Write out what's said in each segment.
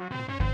Uh, okay,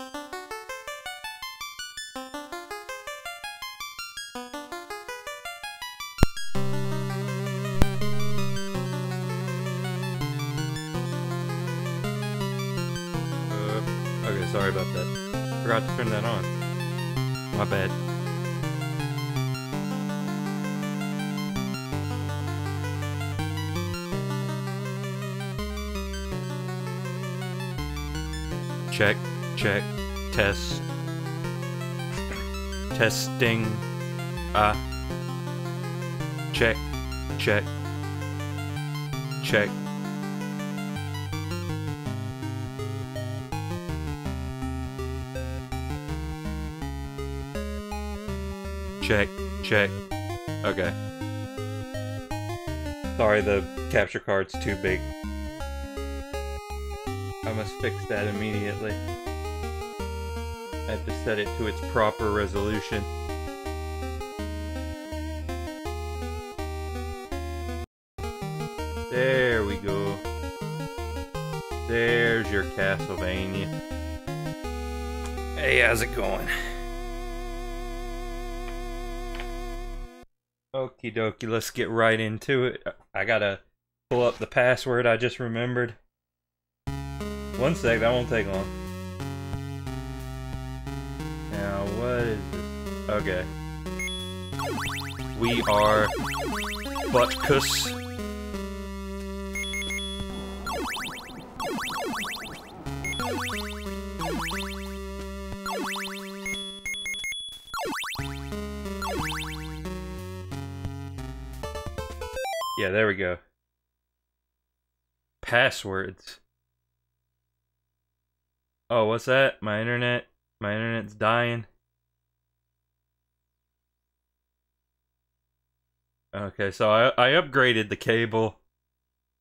Uh, sorry about that. Forgot to turn that on. My bad. Check, check, test. Testing. Ah. check, check. Check. Check, check. Okay. Sorry, the capture card's too big. I must fix that immediately. I have to set it to its proper resolution. There we go. There's your Castlevania. Hey, how's it going? Okie dokie, let's get right into it. I gotta pull up the password I just remembered. One sec, that won't take long. What is? Okay. We are Butkus. Yeah, there we go. Passwords. Oh, what's that? My internet? My internet's dying. Okay, so I, I upgraded the cable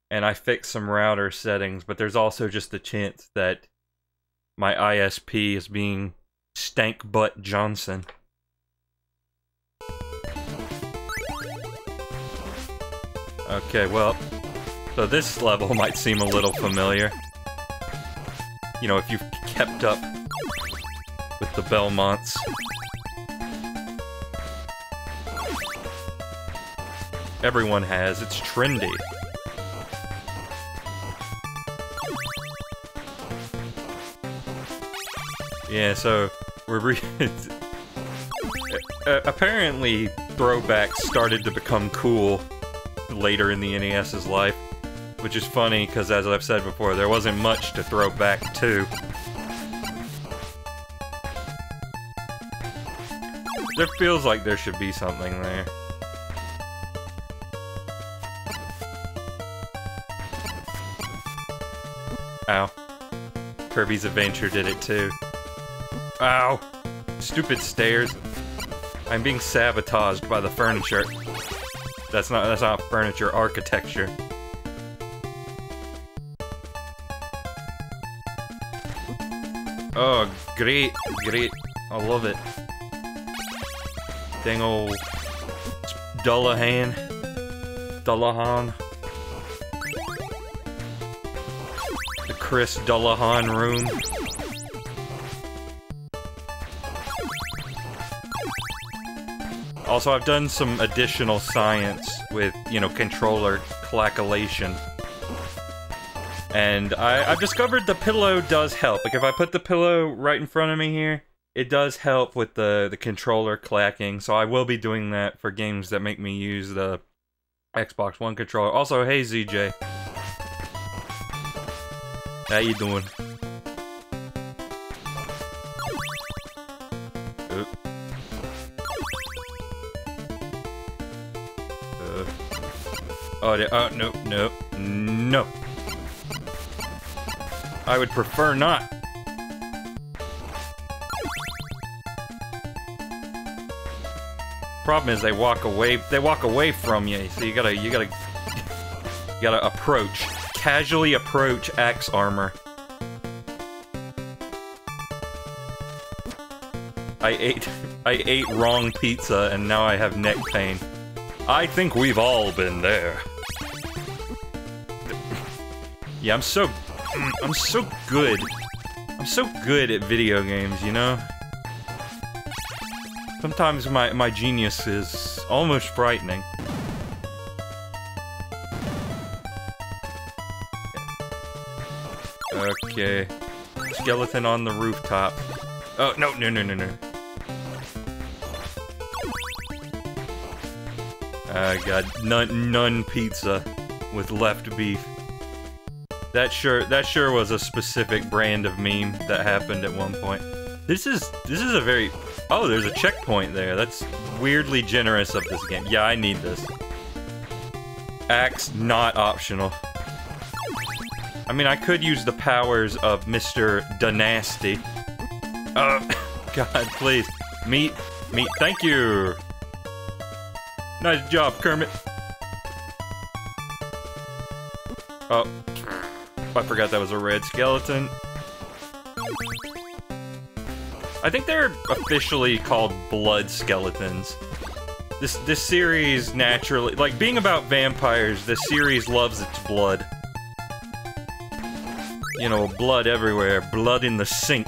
and I fixed some router settings, but there's also just the chance that my ISP is being stank butt Johnson. Okay, well, so this level might seem a little familiar. You know, if you've kept up with the Belmonts. Everyone has, it's trendy. Yeah, so we're re apparently throwbacks started to become cool later in the NES's life, which is funny because as I've said before, there wasn't much to throw back to. There feels like there should be something there. Kirby's Adventure did it too. Ow! Stupid stairs. I'm being sabotaged by the furniture. That's not that's not furniture, architecture. Oh, great, great. I love it. Dang old Dullahan. Dullahan. Chris Dullahan room. Also, I've done some additional science with, you know, controller clackulation. And I, I've discovered the pillow does help. Like, if I put the pillow right in front of me here, it does help with the, the controller clacking. So I will be doing that for games that make me use the Xbox One controller. Also, hey, ZJ. How you doing? Uh, uh, oh, oh, no, no, no. I would prefer not. Problem is they walk away, they walk away from you, so you gotta, you gotta, you gotta approach. Casually approach axe armor. I ate, I ate wrong pizza and now I have neck pain. I think we've all been there. Yeah, I'm so... I'm so good. I'm so good at video games, you know? Sometimes my, my genius is almost frightening. Okay. Skeleton on the rooftop. Oh, no, no, no, no, no. I got none, none pizza with left beef. That sure that sure was a specific brand of meme that happened at one point. This is this is a very Oh, there's a checkpoint there. That's weirdly generous of this game. Yeah, I need this. Axe not optional. I mean, I could use the powers of Mr. Dynasty. Oh, uh, God, please. Meat, meat, thank you! Nice job, Kermit. Oh. I forgot that was a red skeleton. I think they're officially called blood skeletons. This this series naturally like being about vampires, the series loves its blood. You know, blood everywhere, blood in the sink.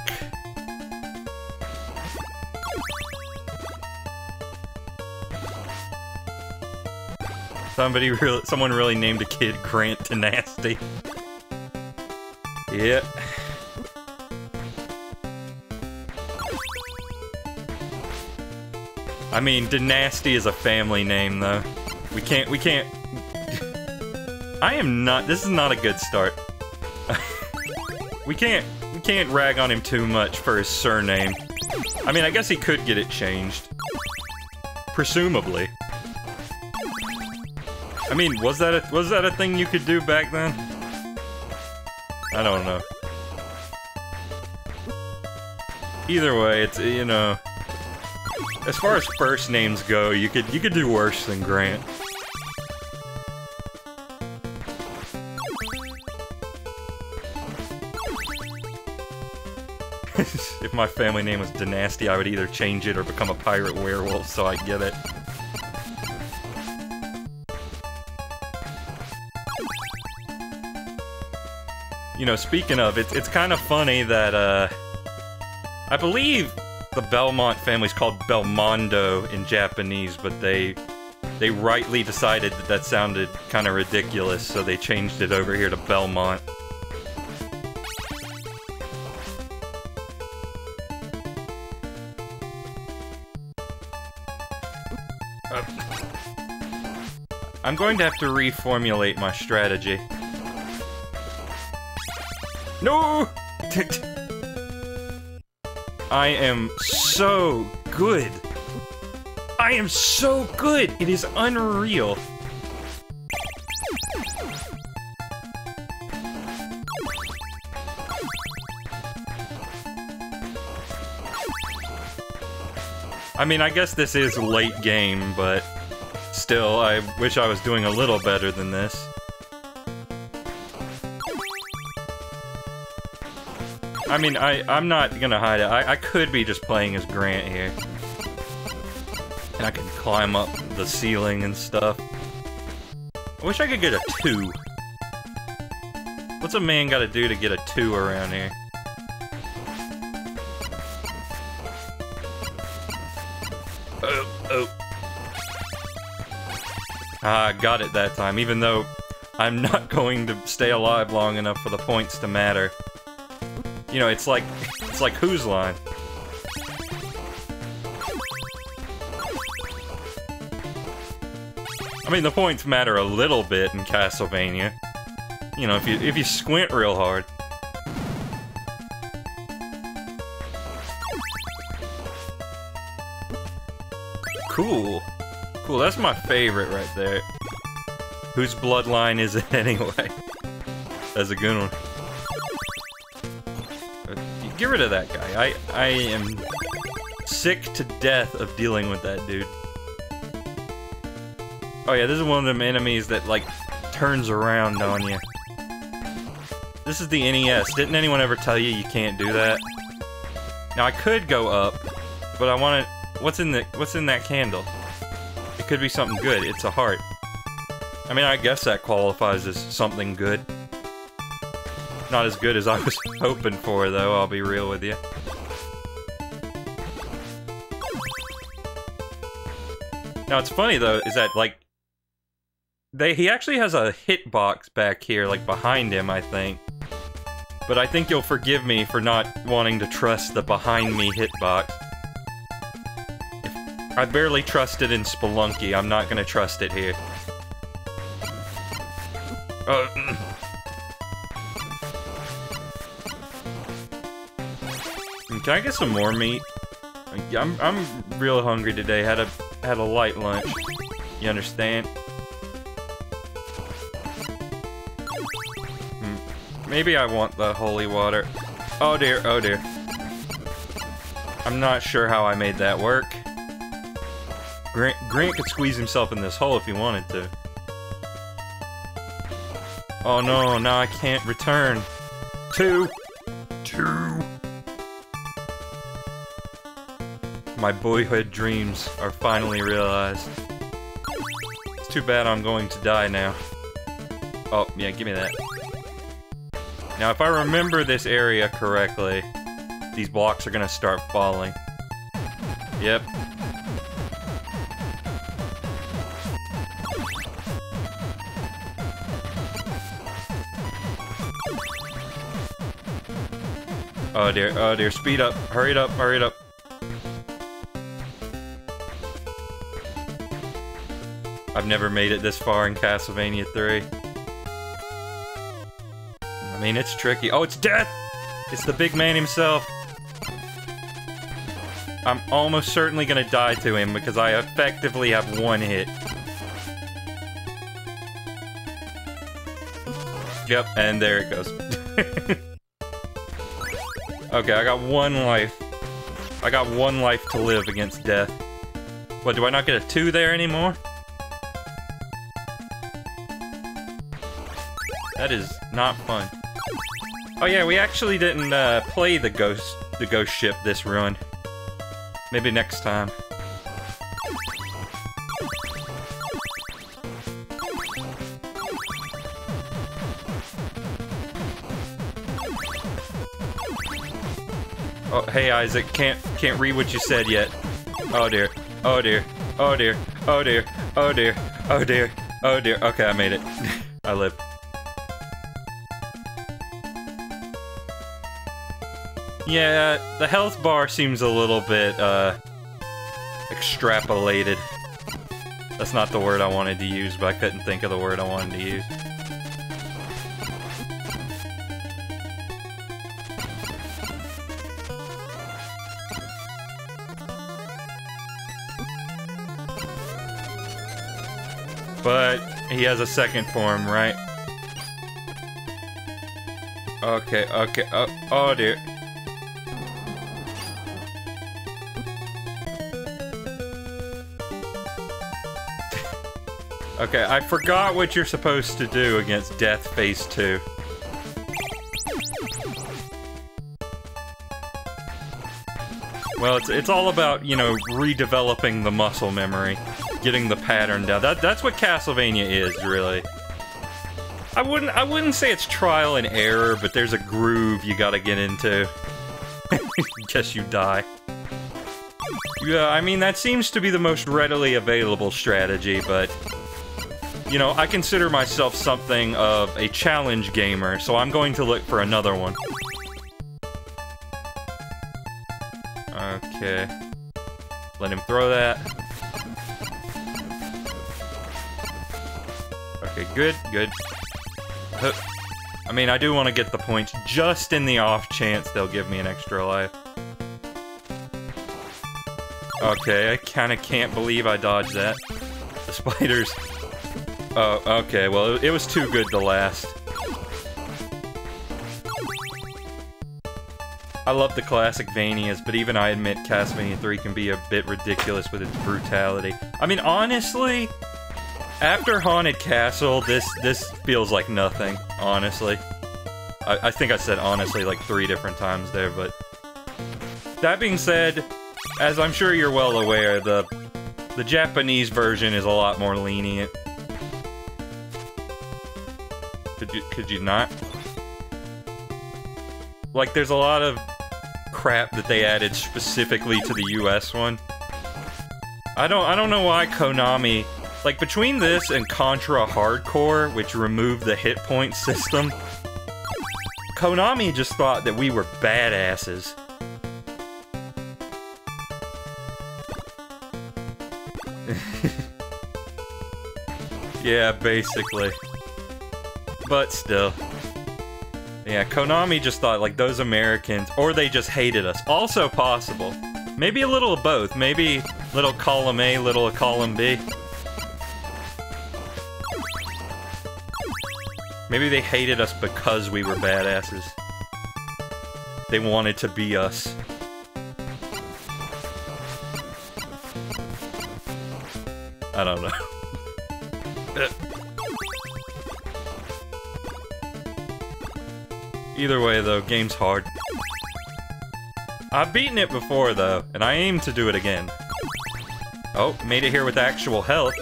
Somebody really, someone really named a kid Grant Danasty. Yep. I mean, Dynasty is a family name, though. We can't, we can't... I am not, this is not a good start. We can't, we can't rag on him too much for his surname. I mean, I guess he could get it changed. Presumably. I mean, was that a, was that a thing you could do back then? I don't know. Either way, it's, you know... As far as first names go, you could you could do worse than Grant. If my family name was Dynasty, I would either change it or become a pirate werewolf, so I get it. You know, speaking of, it's, it's kind of funny that, uh... I believe the Belmont family is called Belmondo in Japanese, but they they rightly decided that that sounded kind of ridiculous, so they changed it over here to Belmont. Going to have to reformulate my strategy. No! I am so good. I am so good. It is unreal. I mean, I guess this is late game, but still, I wish I was doing a little better than this. I mean, I, I'm not gonna hide it. I, I could be just playing as Grant here. And I can climb up the ceiling and stuff. I wish I could get a 2. What's a man gotta do to get a 2 around here? Ah, got it that time, even though I'm not going to stay alive long enough for the points to matter. You know, it's like, it's like Whose Line. I mean, the points matter a little bit in Castlevania. You know, if you if you squint real hard. Cool. Cool, that's my favorite right there. Whose bloodline is it anyway? That's a good one. Uh, get rid of that guy. I, I am sick to death of dealing with that dude. Oh yeah, this is one of them enemies that, like, turns around on you. This is the NES. Didn't anyone ever tell you you can't do that? Now, I could go up, but I want to... What's in the What's in that candle? Could be something good. It's a heart. I mean, I guess that qualifies as something good. Not as good as I was hoping for, though, I'll be real with you. Now, it's funny, though, is that, like, they he actually has a hitbox back here, like, behind him, I think. But I think you'll forgive me for not wanting to trust the behind-me hitbox. I barely trusted in Spelunky. I'm not gonna trust it here. Uh, can I get some more meat? I'm I'm real hungry today. Had a had a light lunch. You understand? Hmm. Maybe I want the holy water. Oh dear, oh dear. I'm not sure how I made that work. Grant, could squeeze himself in this hole if he wanted to. Oh no, now I can't return. Two. Two. My boyhood dreams are finally realized. It's too bad I'm going to die now. Oh, yeah, give me that. Now, if I remember this area correctly, these blocks are gonna start falling. Yep, Oh dear, oh dear, speed up, hurry it up, hurry it up. I've never made it this far in Castlevania 3. I mean, it's tricky. Oh, it's Death! It's the big man himself. I'm almost certainly gonna die to him because I effectively have one hit. Yep, and there it goes. Okay, I got one life. I got one life to live against death. What, do I not get a two there anymore? That is not fun. Oh yeah, we actually didn't uh, play the ghost the ghost ship this run. Maybe next time. Hey Isaac, can't can't read what you said yet. Oh dear. Oh dear. Oh dear. Oh dear. Oh dear. Oh dear. Oh dear. Okay, I made it. I live. Yeah, the health bar seems a little bit, uh, extrapolated. That's not the word I wanted to use, but I couldn't think of the word I wanted to use. But he has a second form, right? Okay, okay, oh, oh dear. okay, I forgot what you're supposed to do against Death Phase 2. Well, it's, it's all about, you know, redeveloping the muscle memory getting the pattern down. That that's what Castlevania is, really. I wouldn't I wouldn't say it's trial and error, but there's a groove you gotta get into. Guess you die. Yeah, I mean that seems to be the most readily available strategy, but you know, I consider myself something of a challenge gamer, so I'm going to look for another one. Okay. Let him throw that. Okay, good, good. I mean, I do want to get the points just in the off chance they'll give me an extra life. Okay, I kind of can't believe I dodged that. The spiders. Oh, okay, well, it was too good to last. I love the classic Vanias, but even I admit Castlevania 3 can be a bit ridiculous with its brutality. I mean, honestly, after Haunted Castle, this this feels like nothing, honestly. I, I think I said honestly like three different times there, but... That being said, as I'm sure you're well aware, the the Japanese version is a lot more lenient. Could you could you not? Like there's a lot of crap that they added specifically to the US one. I don't I don't know why Konami like, between this and Contra Hardcore, which removed the hit point system, Konami just thought that we were badasses. yeah, basically. But still. Yeah, Konami just thought, like, those Americans, or they just hated us. Also possible. Maybe a little of both. Maybe little column A, little column B. Maybe they hated us because we were badasses. They wanted to be us. I don't know. Either way, though, game's hard. I've beaten it before, though, and I aim to do it again. Oh, made it here with actual health.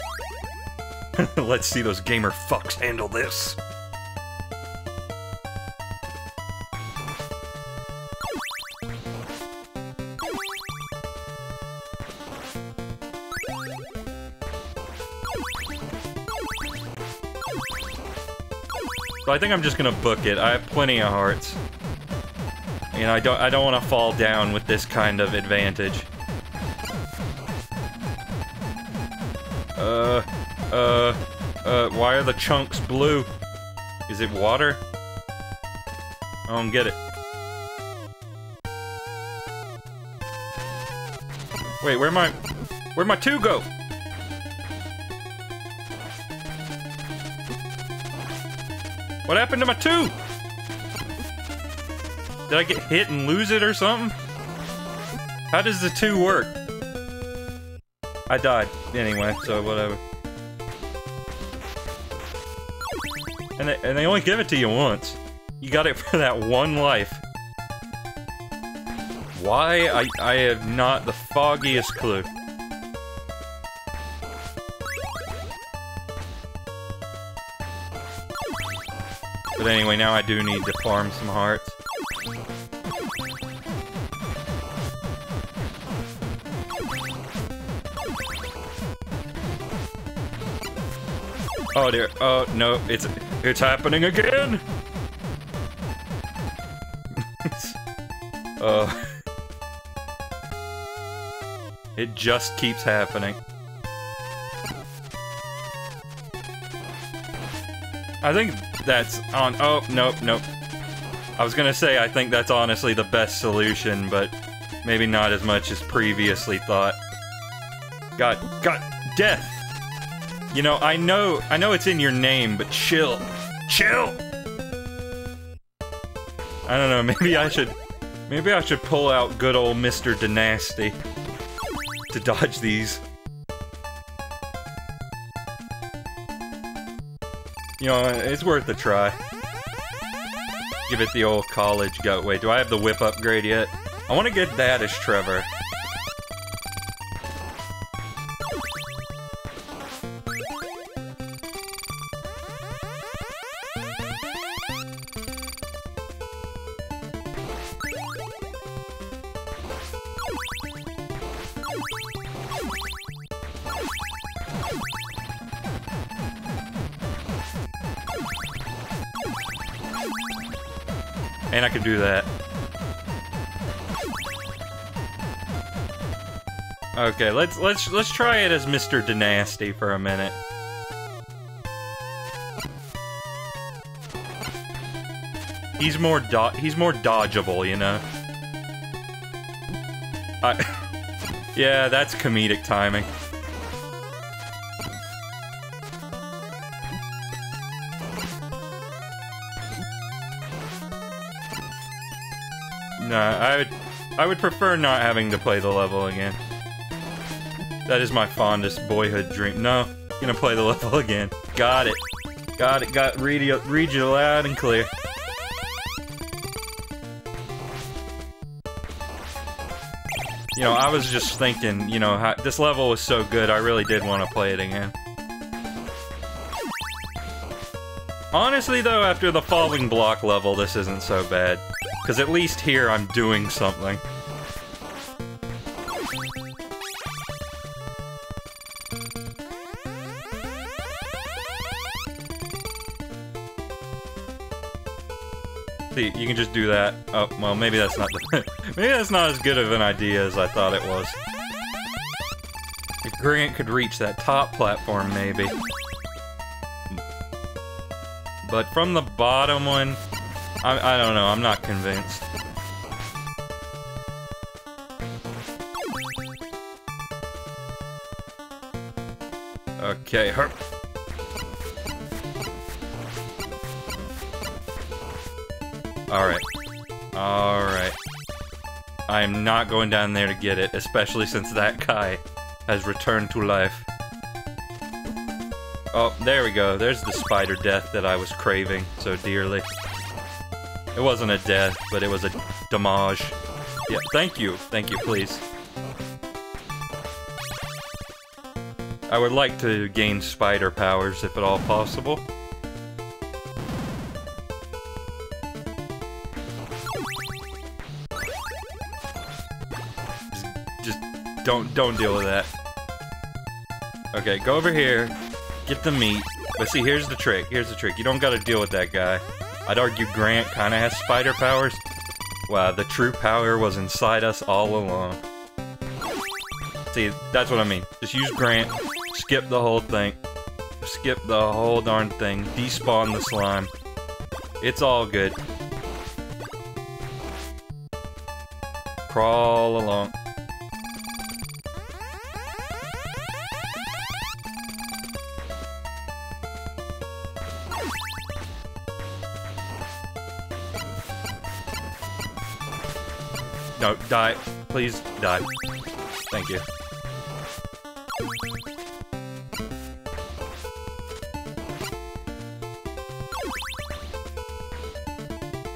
Let's see those gamer fucks handle this. So I think I'm just gonna book it. I have plenty of hearts. You know, I don't I don't want to fall down with this kind of advantage. Uh, uh, uh, why are the chunks blue? Is it water? I don't get it. Wait, where my, where'd my two go? What happened to my two? Did I get hit and lose it or something? How does the two work? I died anyway, so whatever. And they, and they only give it to you once. You got it for that one life. Why? I, I have not the foggiest clue. Anyway, now I do need to farm some hearts. Oh dear. Oh no, it's it's happening again. oh. It just keeps happening. I think that's on- oh, nope, nope. I was gonna say, I think that's honestly the best solution, but maybe not as much as previously thought. God, God, death! You know, I know, I know it's in your name, but chill. Chill! I don't know, maybe I should, maybe I should pull out good old Mr. Dynasty to dodge these. You know, it's worth a try. Give it the old college goat. Wait, do I have the whip upgrade yet? I want to get that as Trevor. Okay, let's let's let's try it as Mr. Dynasty for a minute. He's more do he's more dodgeable, you know. I yeah, that's comedic timing. No, I would I would prefer not having to play the level again. That is my fondest boyhood dream. No, gonna play the level again. Got it. Got it. Got read you, read you loud and clear. You know, I was just thinking, you know, how, this level was so good, I really did want to play it again. Honestly, though, after the falling block level, this isn't so bad. Because at least here, I'm doing something. You can just do that. Oh, well, maybe that's not the, maybe that's not as good of an idea as I thought it was. If Grant could reach that top platform, maybe. But from the bottom one, I, I don't know, I'm not convinced. Okay, herp. Alright. Alright. I'm not going down there to get it, especially since that guy has returned to life. Oh, there we go. There's the spider death that I was craving so dearly. It wasn't a death, but it was a damage. Yeah, thank you. Thank you, please. I would like to gain spider powers if at all possible. Don't don't deal with that. Okay, go over here, get the meat. But see, here's the trick. Here's the trick. You don't gotta deal with that guy. I'd argue Grant kinda has spider powers. Wow, the true power was inside us all along. See, that's what I mean. Just use Grant, skip the whole thing. Skip the whole darn thing. Despawn the slime. It's all good. Crawl along. No, die. Please die. Thank you.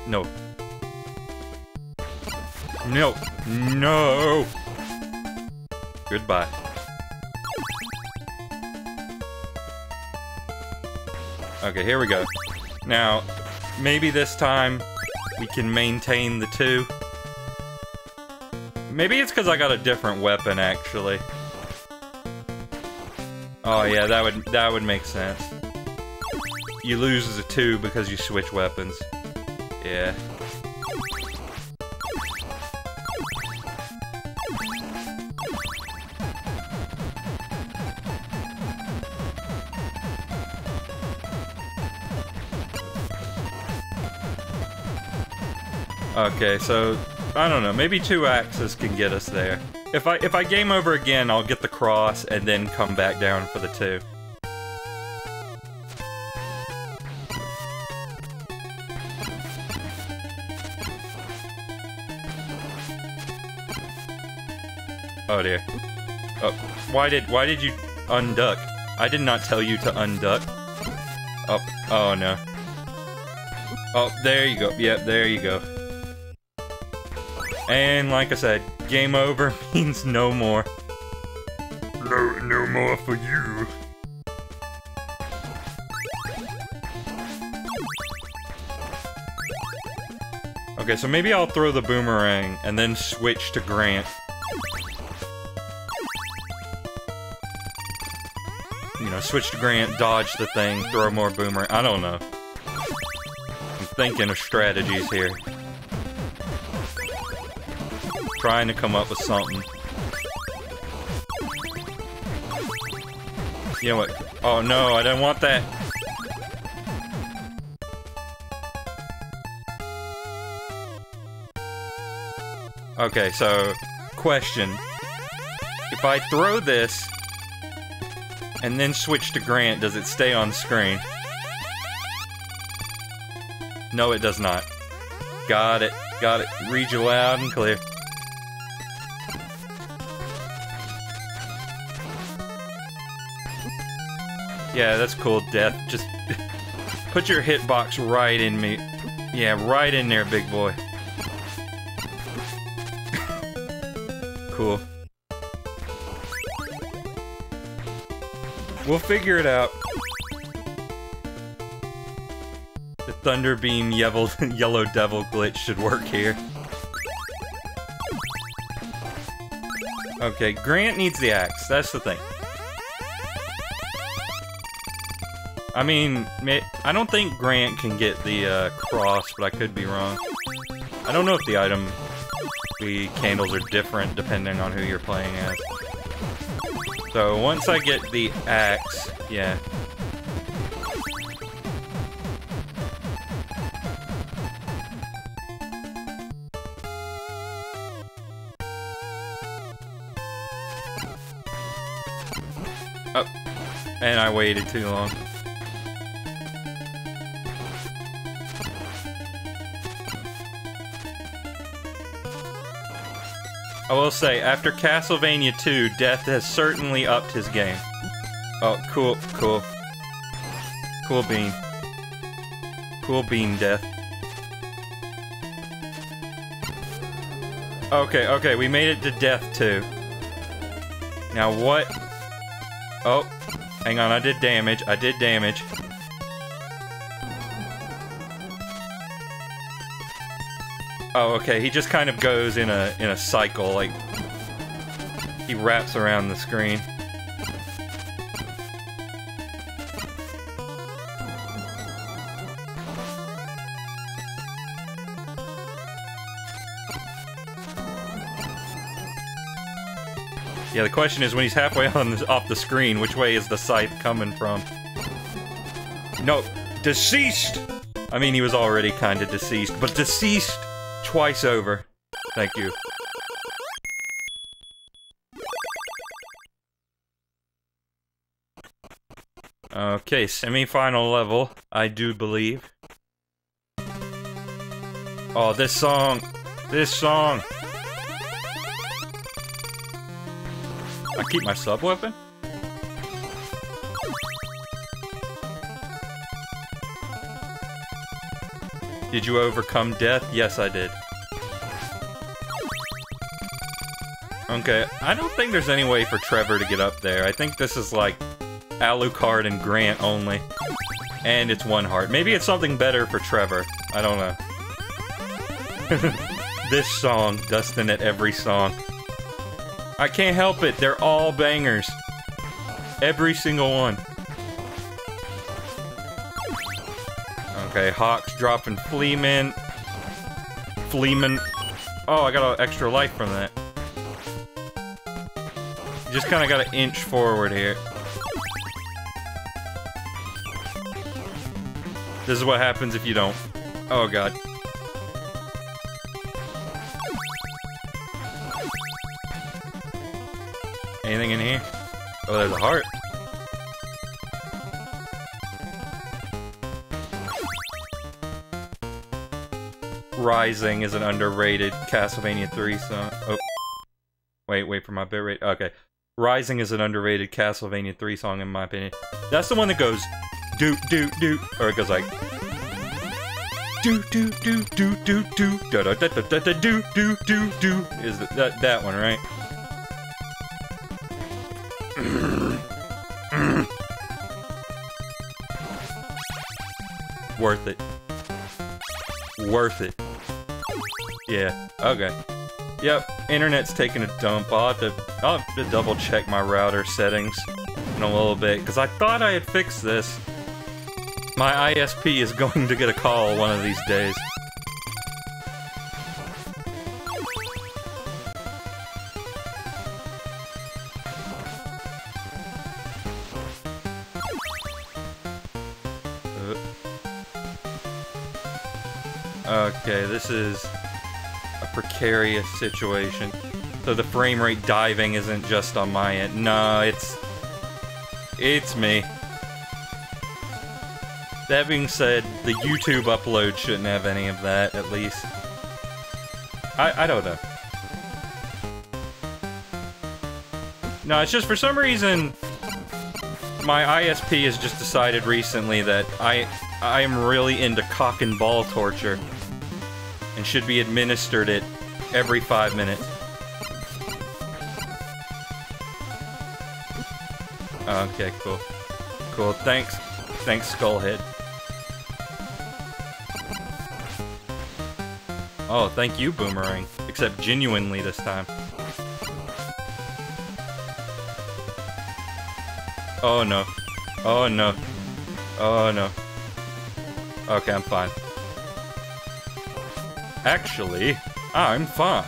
No. No. No! Goodbye. Okay, here we go. Now, maybe this time we can maintain the two. Maybe it's because I got a different weapon, actually. Oh yeah, that would that would make sense. You lose the two because you switch weapons. Yeah. Okay, so I don't know, maybe two axes can get us there. If I if I game over again, I'll get the cross and then come back down for the two. Oh dear. Oh, why did why did you unduck? I did not tell you to unduck. Oh, oh no. Oh, there you go. Yep, there you go. And like I said, game over means no more. No, no more for you. Okay, so maybe I'll throw the boomerang and then switch to Grant. You know, switch to Grant, dodge the thing, throw more boomerang. I don't know. I'm thinking of strategies here. Trying to come up with something. You know what? Oh no, I don't want that. Okay, so, question. If I throw this and then switch to Grant, does it stay on screen? No, it does not. Got it. Got it. Read you loud and clear. Yeah, that's cool, Death. Just put your hitbox right in me. Yeah, right in there, big boy. cool. We'll figure it out. The Thunder Beam Yellow, Yellow Devil glitch should work here. Okay, Grant needs the axe. That's the thing. I mean, I don't think Grant can get the uh, cross, but I could be wrong. I don't know if the item, the candles are different depending on who you're playing as. So once I get the axe, yeah. Oh, and I waited too long. I will say, after Castlevania 2, Death has certainly upped his game. Oh, cool, cool. Cool bean. Cool bean, Death. Okay, okay, we made it to Death 2. Now what? Oh, hang on, I did damage, I did damage. Oh, okay. He just kind of goes in a in a cycle, like he wraps around the screen. Yeah, the question is when he's halfway on the, off the screen, which way is the scythe coming from? No, deceased! I mean, he was already kind of deceased, but deceased twice over. Thank you. Okay, semi-final level, I do believe. Oh, this song! This song! I keep my sub-weapon? Did you overcome death? Yes, I did. Okay, I don't think there's any way for Trevor to get up there. I think this is like Alucard and Grant only. And it's one heart. Maybe it's something better for Trevor. I don't know. this song, Dustin at every song. I can't help it, they're all bangers. Every single one. Okay, Hawk's dropping Fleaman. Fleaman. Oh, I got an extra life from that. Just kind of got to inch forward here. This is what happens if you don't. Oh god. Anything in here? Oh, there's a heart. Rising is an underrated Castlevania 3 song. Oh. Wait, wait for my bitrate. Okay. Rising is an underrated Castlevania 3 song in my opinion. That's the one that goes do do do or it goes like do do do do do do da da da da da da do do do do is that that one right? Worth it. Worth it. Yeah, okay. Yep, internet's taking a dump. I'll have to, I'll have to double check my router settings in a little bit, because I thought I had fixed this. My ISP is going to get a call one of these days. Uh, okay, this is precarious situation. So the frame rate diving isn't just on my end. No, it's... It's me. That being said, the YouTube upload shouldn't have any of that, at least. I, I don't know. No, it's just for some reason my ISP has just decided recently that I I am really into cock and ball torture and should be administered it every five minutes. Okay, cool. Cool, thanks. Thanks, Skullhead. Oh, thank you, Boomerang. Except genuinely this time. Oh no. Oh no. Oh no. Okay, I'm fine. Actually, I'm fine.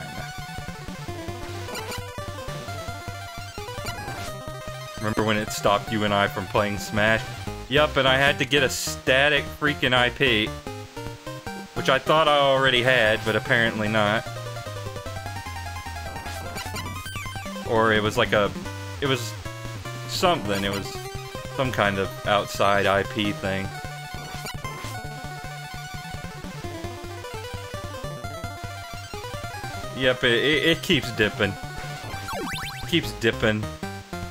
Remember when it stopped you and I from playing Smash? Yup, and I had to get a static freaking IP. Which I thought I already had, but apparently not. Or it was like a... It was something. It was some kind of outside IP thing. Yep, it, it, it keeps dipping. Keeps dipping.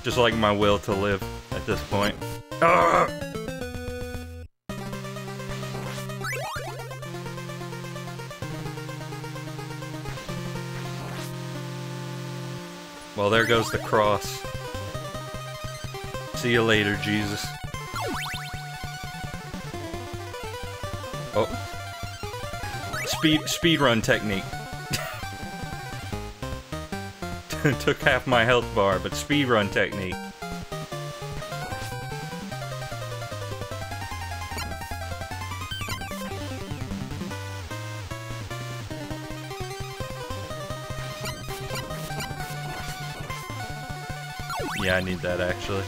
Just like my will to live at this point. Ugh! Well, there goes the cross. See you later, Jesus. Oh. Speed speed run technique. Took half my health bar, but speed run technique. Yeah, I need that actually.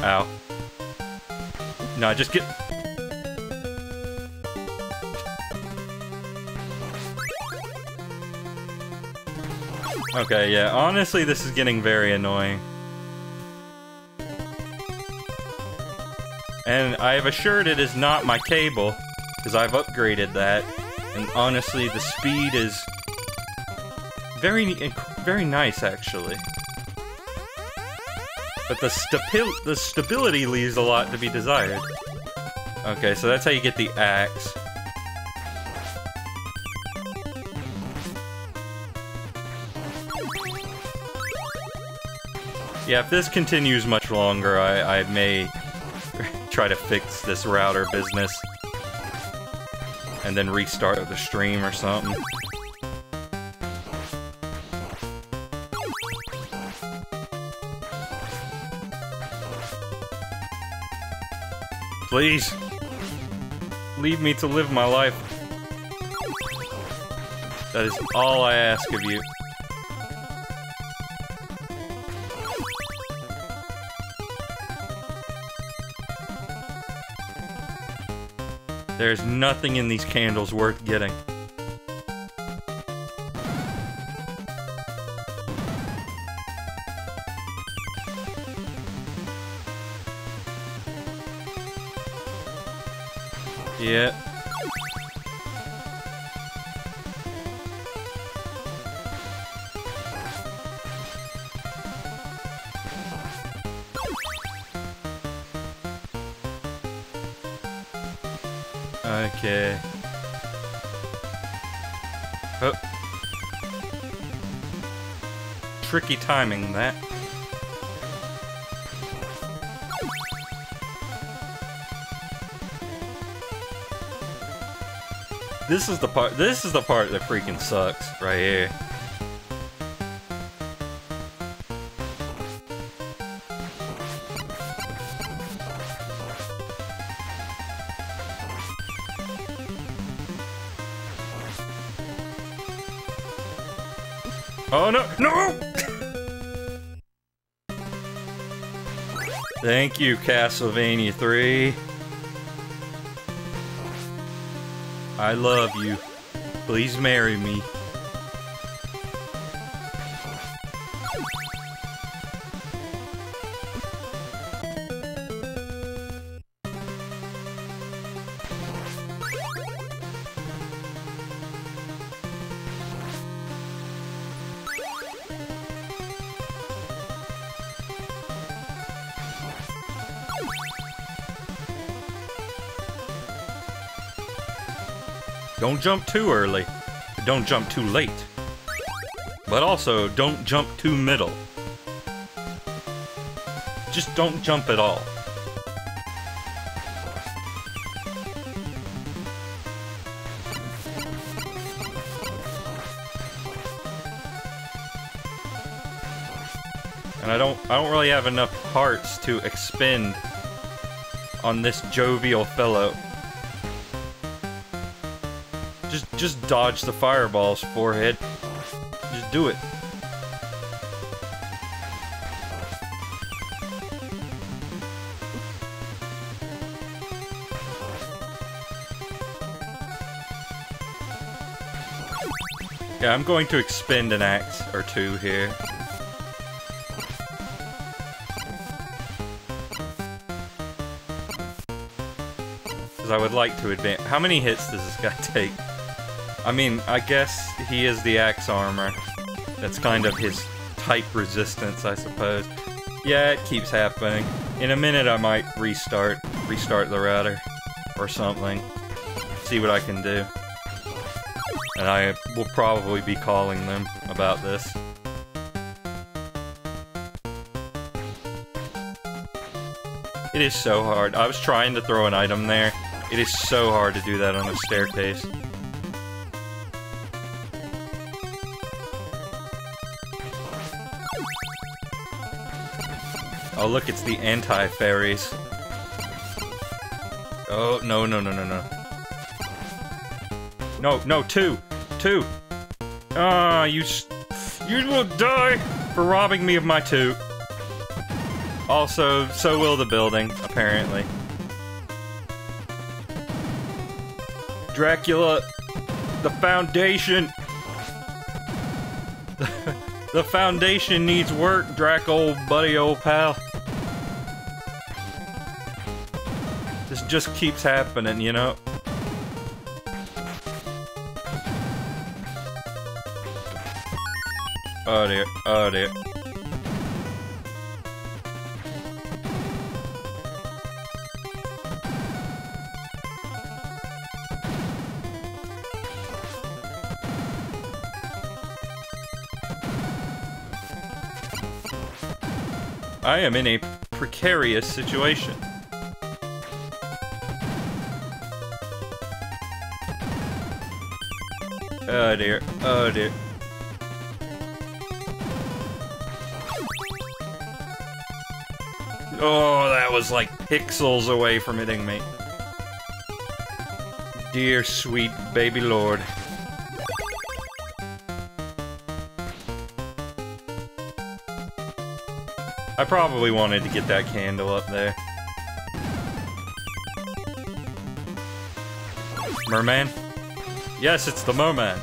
Ow. No, just get... Okay, yeah, honestly this is getting very annoying. And I have assured it is not my cable, because I've upgraded that, and honestly the speed is very, very nice actually. But the, the stability leaves a lot to be desired. Okay, so that's how you get the axe. Yeah, if this continues much longer, I, I may try to fix this router business. And then restart the stream or something. Please. Leave me to live my life. That is all I ask of you. There's nothing in these candles worth getting. timing that. This is the part this is the part that freaking sucks right here. Oh no, no! Thank you, Castlevania 3. I love you. Please marry me. Don't jump too early. Don't jump too late. But also, don't jump too middle. Just don't jump at all. And I don't I don't really have enough hearts to expend on this jovial fellow. Just, dodge the fireballs, forehead. Just do it. Yeah, I'm going to expend an axe or two here. Because I would like to advance. How many hits does this guy take? I mean, I guess he is the axe armor. That's kind of his type resistance, I suppose. Yeah, it keeps happening. In a minute, I might restart, restart the router, or something. See what I can do. And I will probably be calling them about this. It is so hard. I was trying to throw an item there. It is so hard to do that on a staircase. Oh, look, it's the anti-fairies. Oh, no, no, no, no, no. No, no, two! Two! Ah, you You will die for robbing me of my two. Also, so will the building, apparently. Dracula, the foundation. the foundation needs work, Drac, old buddy, old pal. This just keeps happening, you know? Oh dear, oh dear. I am in a precarious situation. Oh dear, oh dear. Oh, that was like pixels away from hitting me. Dear sweet baby lord. I probably wanted to get that candle up there. Merman? Yes, it's the Merman.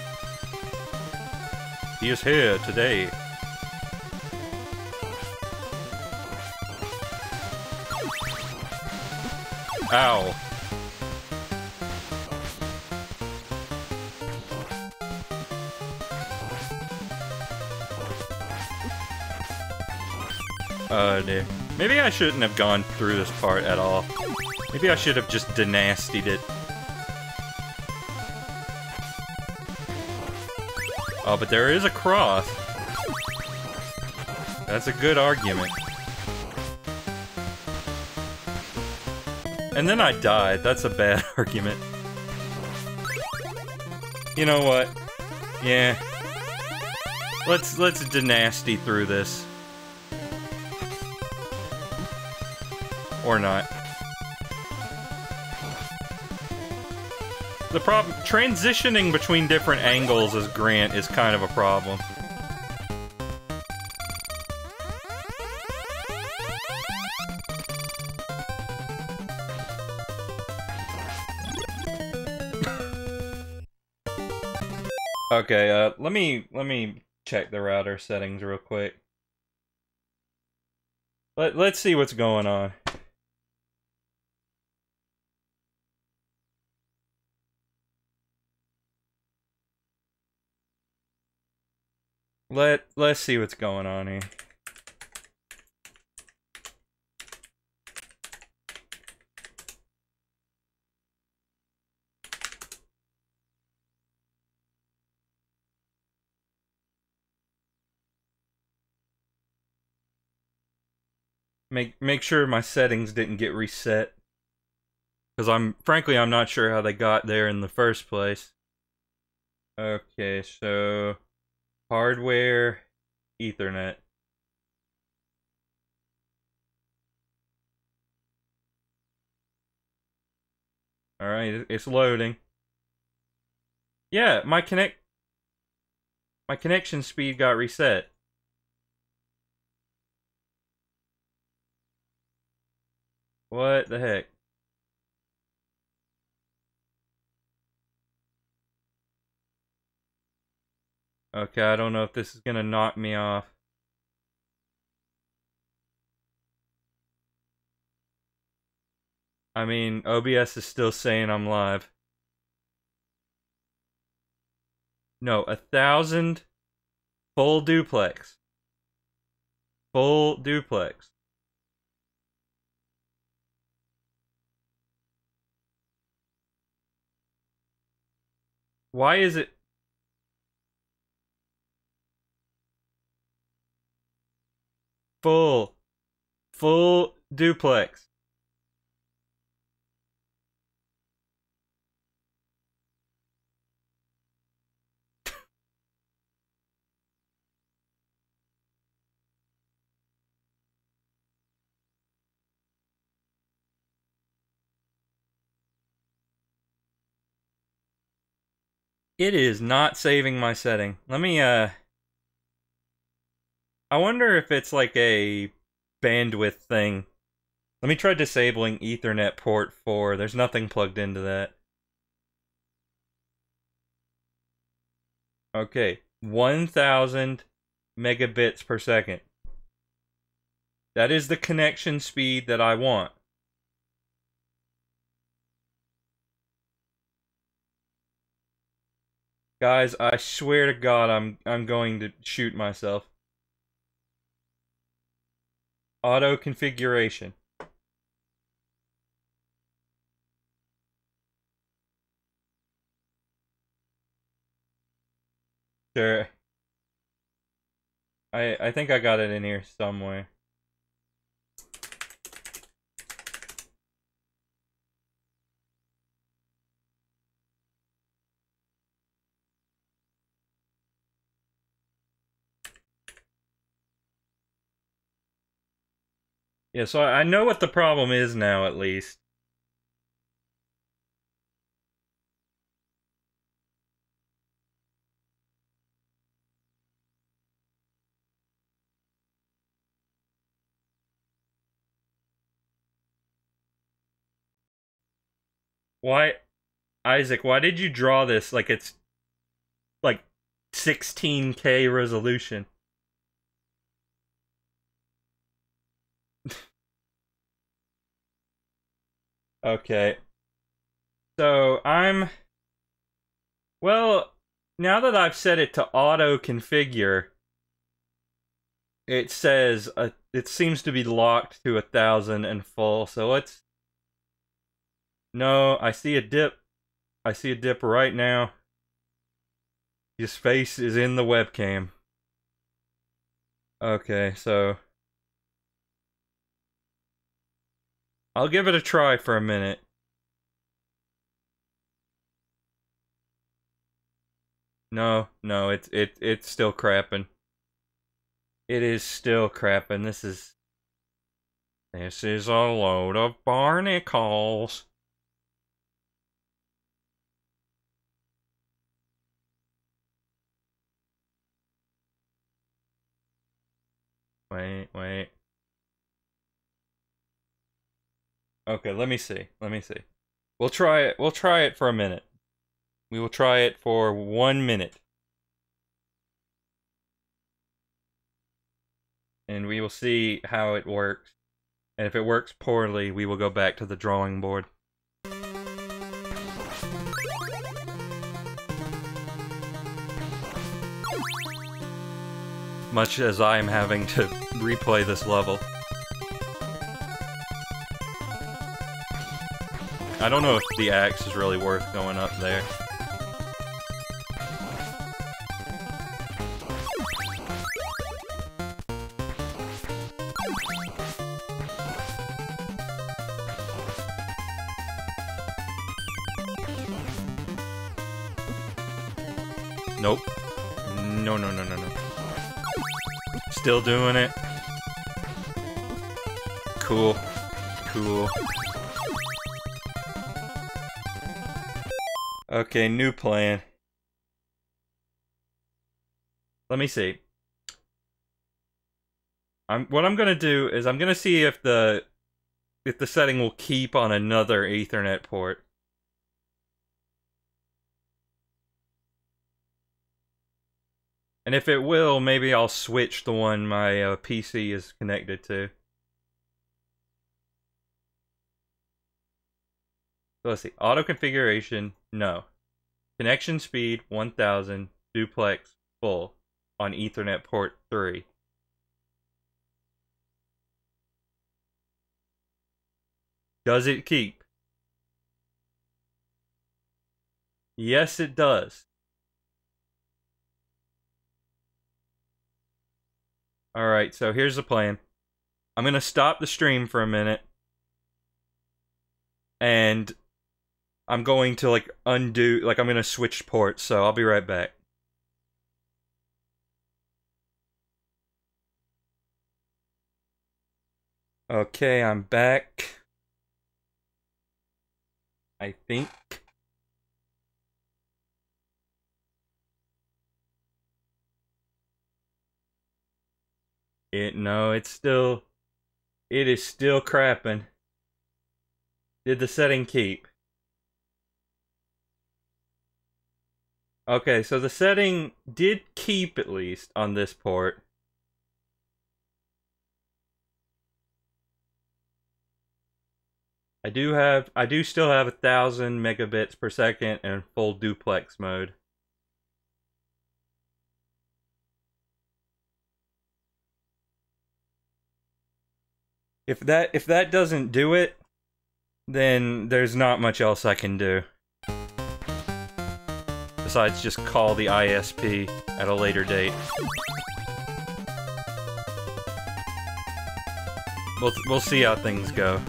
He is here today. Ow. Uh, oh dear. Maybe I shouldn't have gone through this part at all. Maybe I should have just Danastied it. Oh, but there is a cross. That's a good argument. And then I died. That's a bad argument. You know what? Yeah. Let's let's Danasty through this. The problem transitioning between different angles as Grant is kind of a problem. okay, uh, let me let me check the router settings real quick. Let, let's see what's going on. Let Let's see what's going on here. Make make sure my settings didn't get reset. Cause I'm frankly I'm not sure how they got there in the first place. Okay, so hardware Ethernet. Alright, it's loading. Yeah, my connect my connection speed got reset. What the heck? Okay, I don't know if this is gonna knock me off. I mean, OBS is still saying I'm live. No, a thousand full duplex. Full duplex. Why is it... Full. Full duplex. It is not saving my setting. Let me, uh... I wonder if it's like a bandwidth thing. Let me try disabling Ethernet port 4. There's nothing plugged into that. Okay, 1000 megabits per second. That is the connection speed that I want. Guys, I swear to God, I'm I'm going to shoot myself. Auto configuration. Sure. I I think I got it in here somewhere. Yeah, so I know what the problem is now, at least. Why, Isaac, why did you draw this like it's like 16k resolution? Okay. So I'm well, now that I've set it to auto configure, it says uh, it seems to be locked to a thousand and full. So let's. No, I see a dip. I see a dip right now. His face is in the webcam. Okay, so I'll give it a try for a minute. No, no, it's it it's still crapping. It is still crapping. This is this is a load of barnacles. Wait, wait. Okay, let me see. Let me see. We'll try it. We'll try it for a minute. We will try it for one minute. And we will see how it works. And if it works poorly, we will go back to the drawing board. Much as I am having to replay this level. I don't know if the axe is really worth going up there. Nope. No, no, no, no, no. Still doing it. Cool. Cool. Okay, new plan. Let me see. I'm what I'm gonna do is I'm gonna see if the if the setting will keep on another Ethernet port. And if it will, maybe I'll switch the one my uh, PC is connected to. So let's see. Auto configuration, no. Connection speed, 1000, duplex, full, on Ethernet port 3. Does it keep? Yes, it does. Alright, so here's the plan. I'm going to stop the stream for a minute. And I'm going to, like, undo... Like, I'm going to switch ports, so I'll be right back. Okay, I'm back. I think. It no, it's still it is still crapping. Did the setting keep? Okay, so the setting did keep at least on this port. I do have I do still have a thousand megabits per second in full duplex mode. If that if that doesn't do it, then there's not much else I can do. Besides just call the ISP at a later date. We'll, we'll see how things go.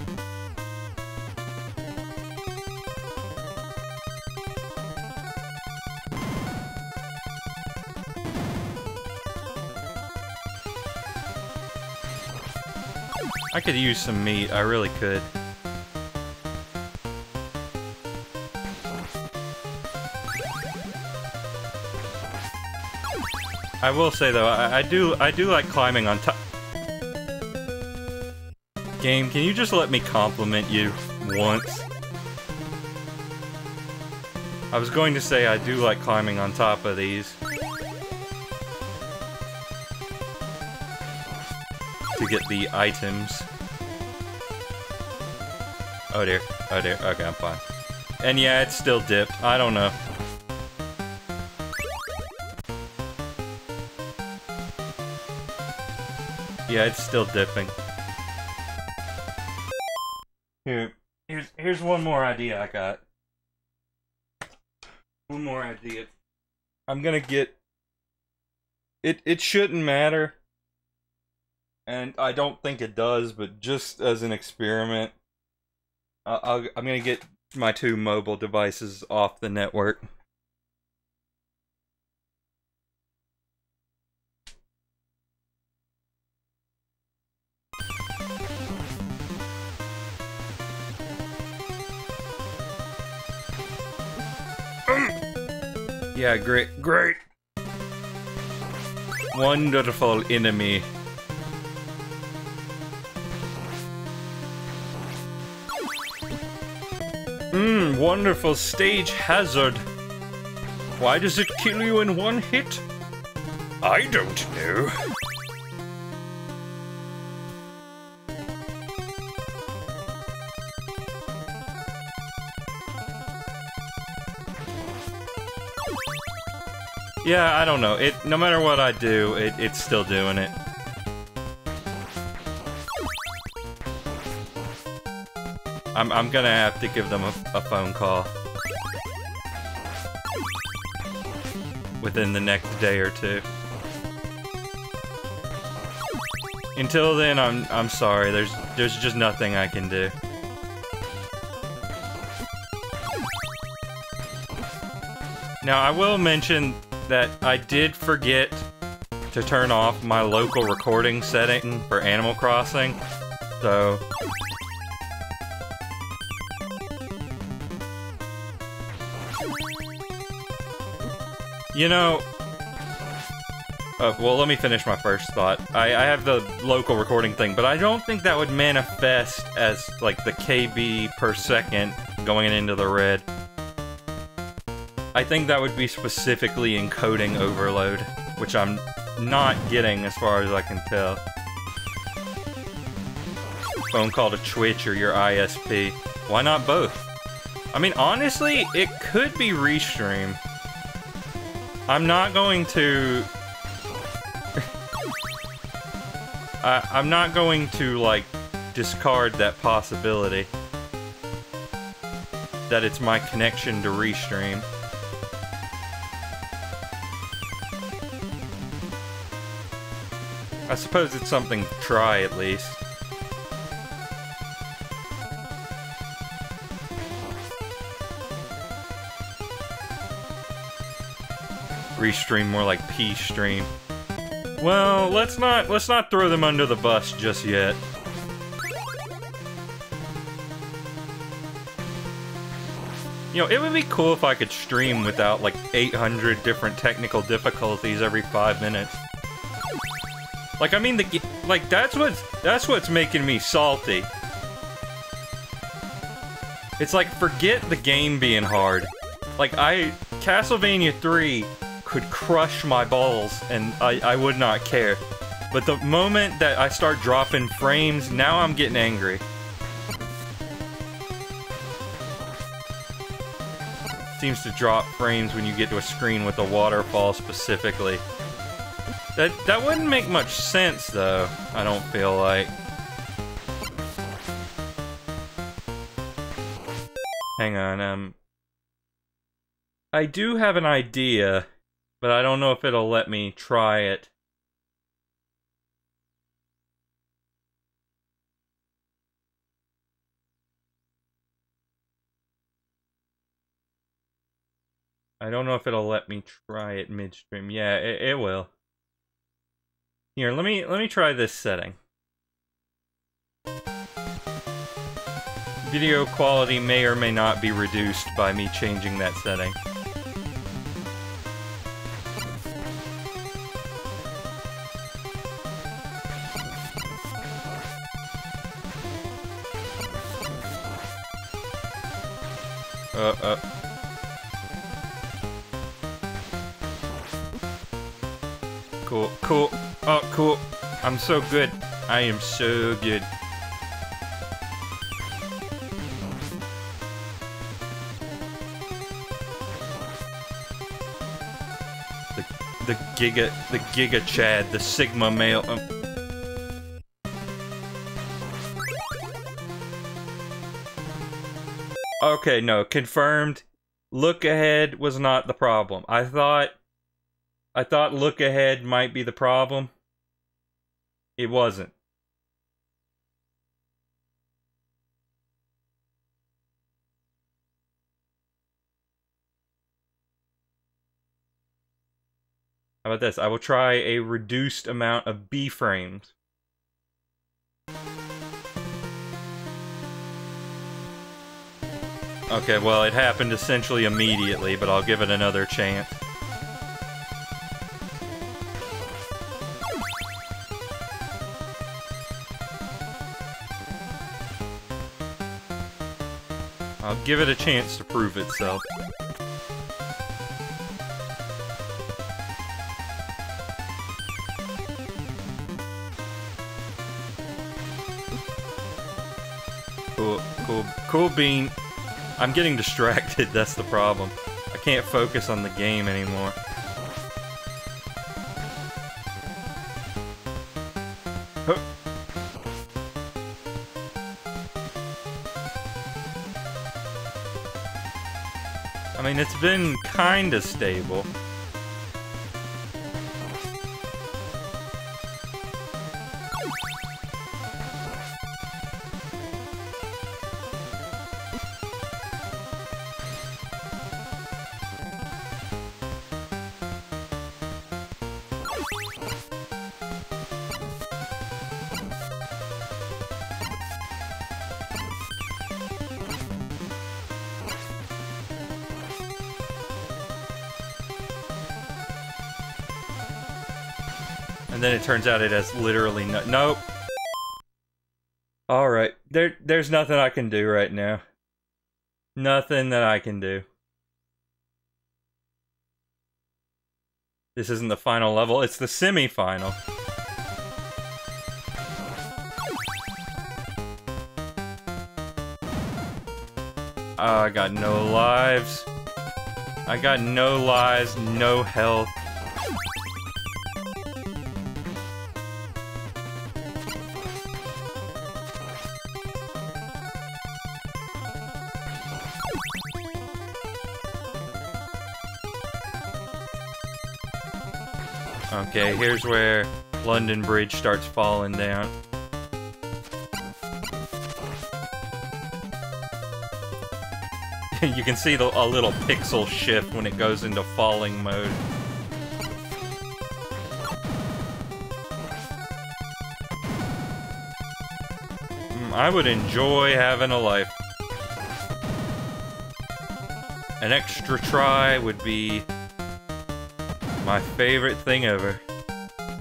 I could use some meat, I really could. I will say though, I, I do I do like climbing on top. Game, can you just let me compliment you once? I was going to say I do like climbing on top of these. to get the items. Oh dear. Oh dear. Okay, I'm fine. And yeah, it's still dipped. I don't know. Yeah, it's still dipping. Here, here's here's one more idea I got. One more idea. I'm gonna get. It it shouldn't matter and I don't think it does, but just as an experiment, i am gonna get my two mobile devices off the network. Yeah, great, great. Wonderful enemy. Mmm, wonderful stage hazard. Why does it kill you in one hit? I don't know. Yeah, I don't know. It no matter what I do, it, it's still doing it. I'm I'm gonna have to give them a, a phone call within the next day or two. Until then, I'm I'm sorry. There's there's just nothing I can do. Now, I will mention that I did forget to turn off my local recording setting for Animal Crossing, so... You know... Uh, well, let me finish my first thought. I, I have the local recording thing, but I don't think that would manifest as, like, the KB per second going into the red. I think that would be specifically encoding overload, which I'm not getting as far as I can tell. Phone call to Twitch or your ISP. Why not both? I mean, honestly, it could be Restream. I'm not going to... I, I'm not going to, like, discard that possibility. That it's my connection to Restream. I suppose it's something to try, at least. Restream more like P-stream. Well, let's not let's not throw them under the bus just yet. You know, it would be cool if I could stream without like 800 different technical difficulties every five minutes. Like, I mean, the like that's what's that's what's making me salty. It's like forget the game being hard. Like I Castlevania 3 could crush my balls and I, I would not care. But the moment that I start dropping frames, now I'm getting angry. Seems to drop frames when you get to a screen with a waterfall specifically. That that wouldn't make much sense though, I don't feel like. Hang on, um I do have an idea, but I don't know if it'll let me try it. I don't know if it'll let me try it midstream. Yeah, it, it will. Here, let me let me try this setting. Video quality may or may not be reduced by me changing that setting. Uh, uh. Cool, cool. Oh, cool. I'm so good. I am so good. The, the Giga, the Giga Chad, the Sigma male. Um. Okay, no, confirmed. Look ahead was not the problem. I thought I thought look ahead might be the problem. It wasn't. How about this? I will try a reduced amount of B frames. Okay, well, it happened essentially immediately, but I'll give it another chance. I'll give it a chance to prove itself. Cool, cool, cool bean. I'm getting distracted, that's the problem. I can't focus on the game anymore. Huh. I mean, it's been kinda stable. Turns out it has literally no- Nope. Alright. There, there's nothing I can do right now. Nothing that I can do. This isn't the final level, it's the semi-final. Oh, I got no lives. I got no lives, no health. Okay, here's where London Bridge starts falling down. you can see the, a little pixel shift when it goes into falling mode. Mm, I would enjoy having a life. An extra try would be my favorite thing ever.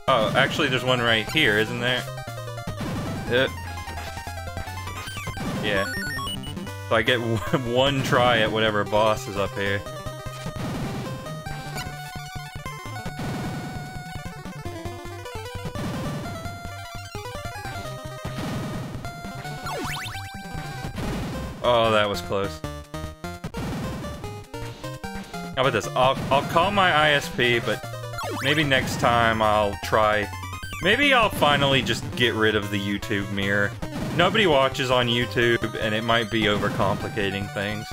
Oh, actually there's one right here, isn't there? Yep. Yeah. So I get one try at whatever boss is up here. Oh, that was close. How about this? I'll, I'll call my ISP, but maybe next time I'll try... Maybe I'll finally just get rid of the YouTube mirror. Nobody watches on YouTube, and it might be overcomplicating things.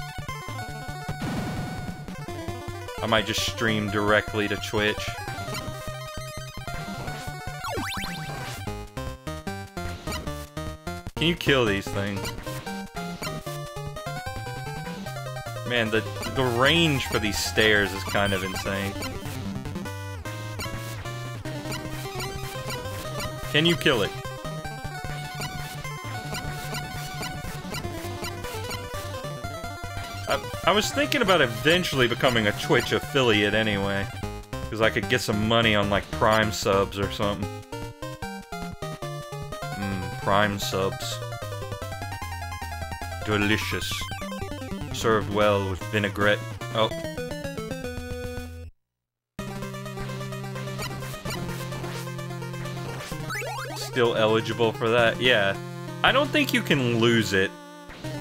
I might just stream directly to Twitch. Can you kill these things? Man, the, the range for these stairs is kind of insane. Can you kill it? I, I was thinking about eventually becoming a Twitch affiliate anyway. Because I could get some money on, like, Prime subs or something. Mmm, Prime subs. Delicious. Served well with vinaigrette. Oh. Still eligible for that? Yeah. I don't think you can lose it.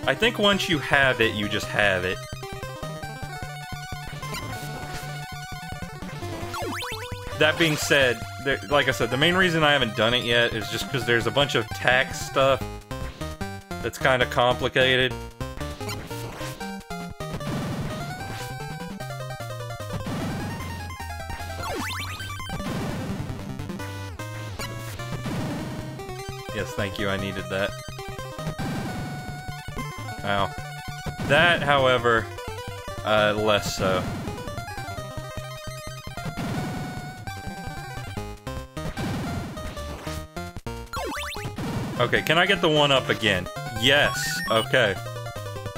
I think once you have it, you just have it. That being said, there, like I said, the main reason I haven't done it yet is just because there's a bunch of tax stuff that's kind of complicated. Thank you, I needed that. Ow. That, however, uh, less so. Okay, can I get the one up again? Yes, okay.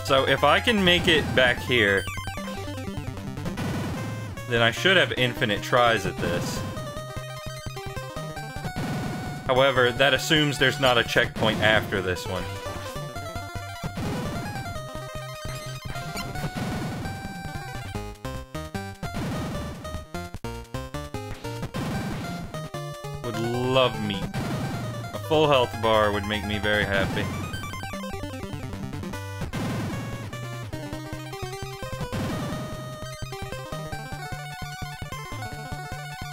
So if I can make it back here, then I should have infinite tries at this. However, that assumes there's not a checkpoint after this one. Would love meat. A full health bar would make me very happy.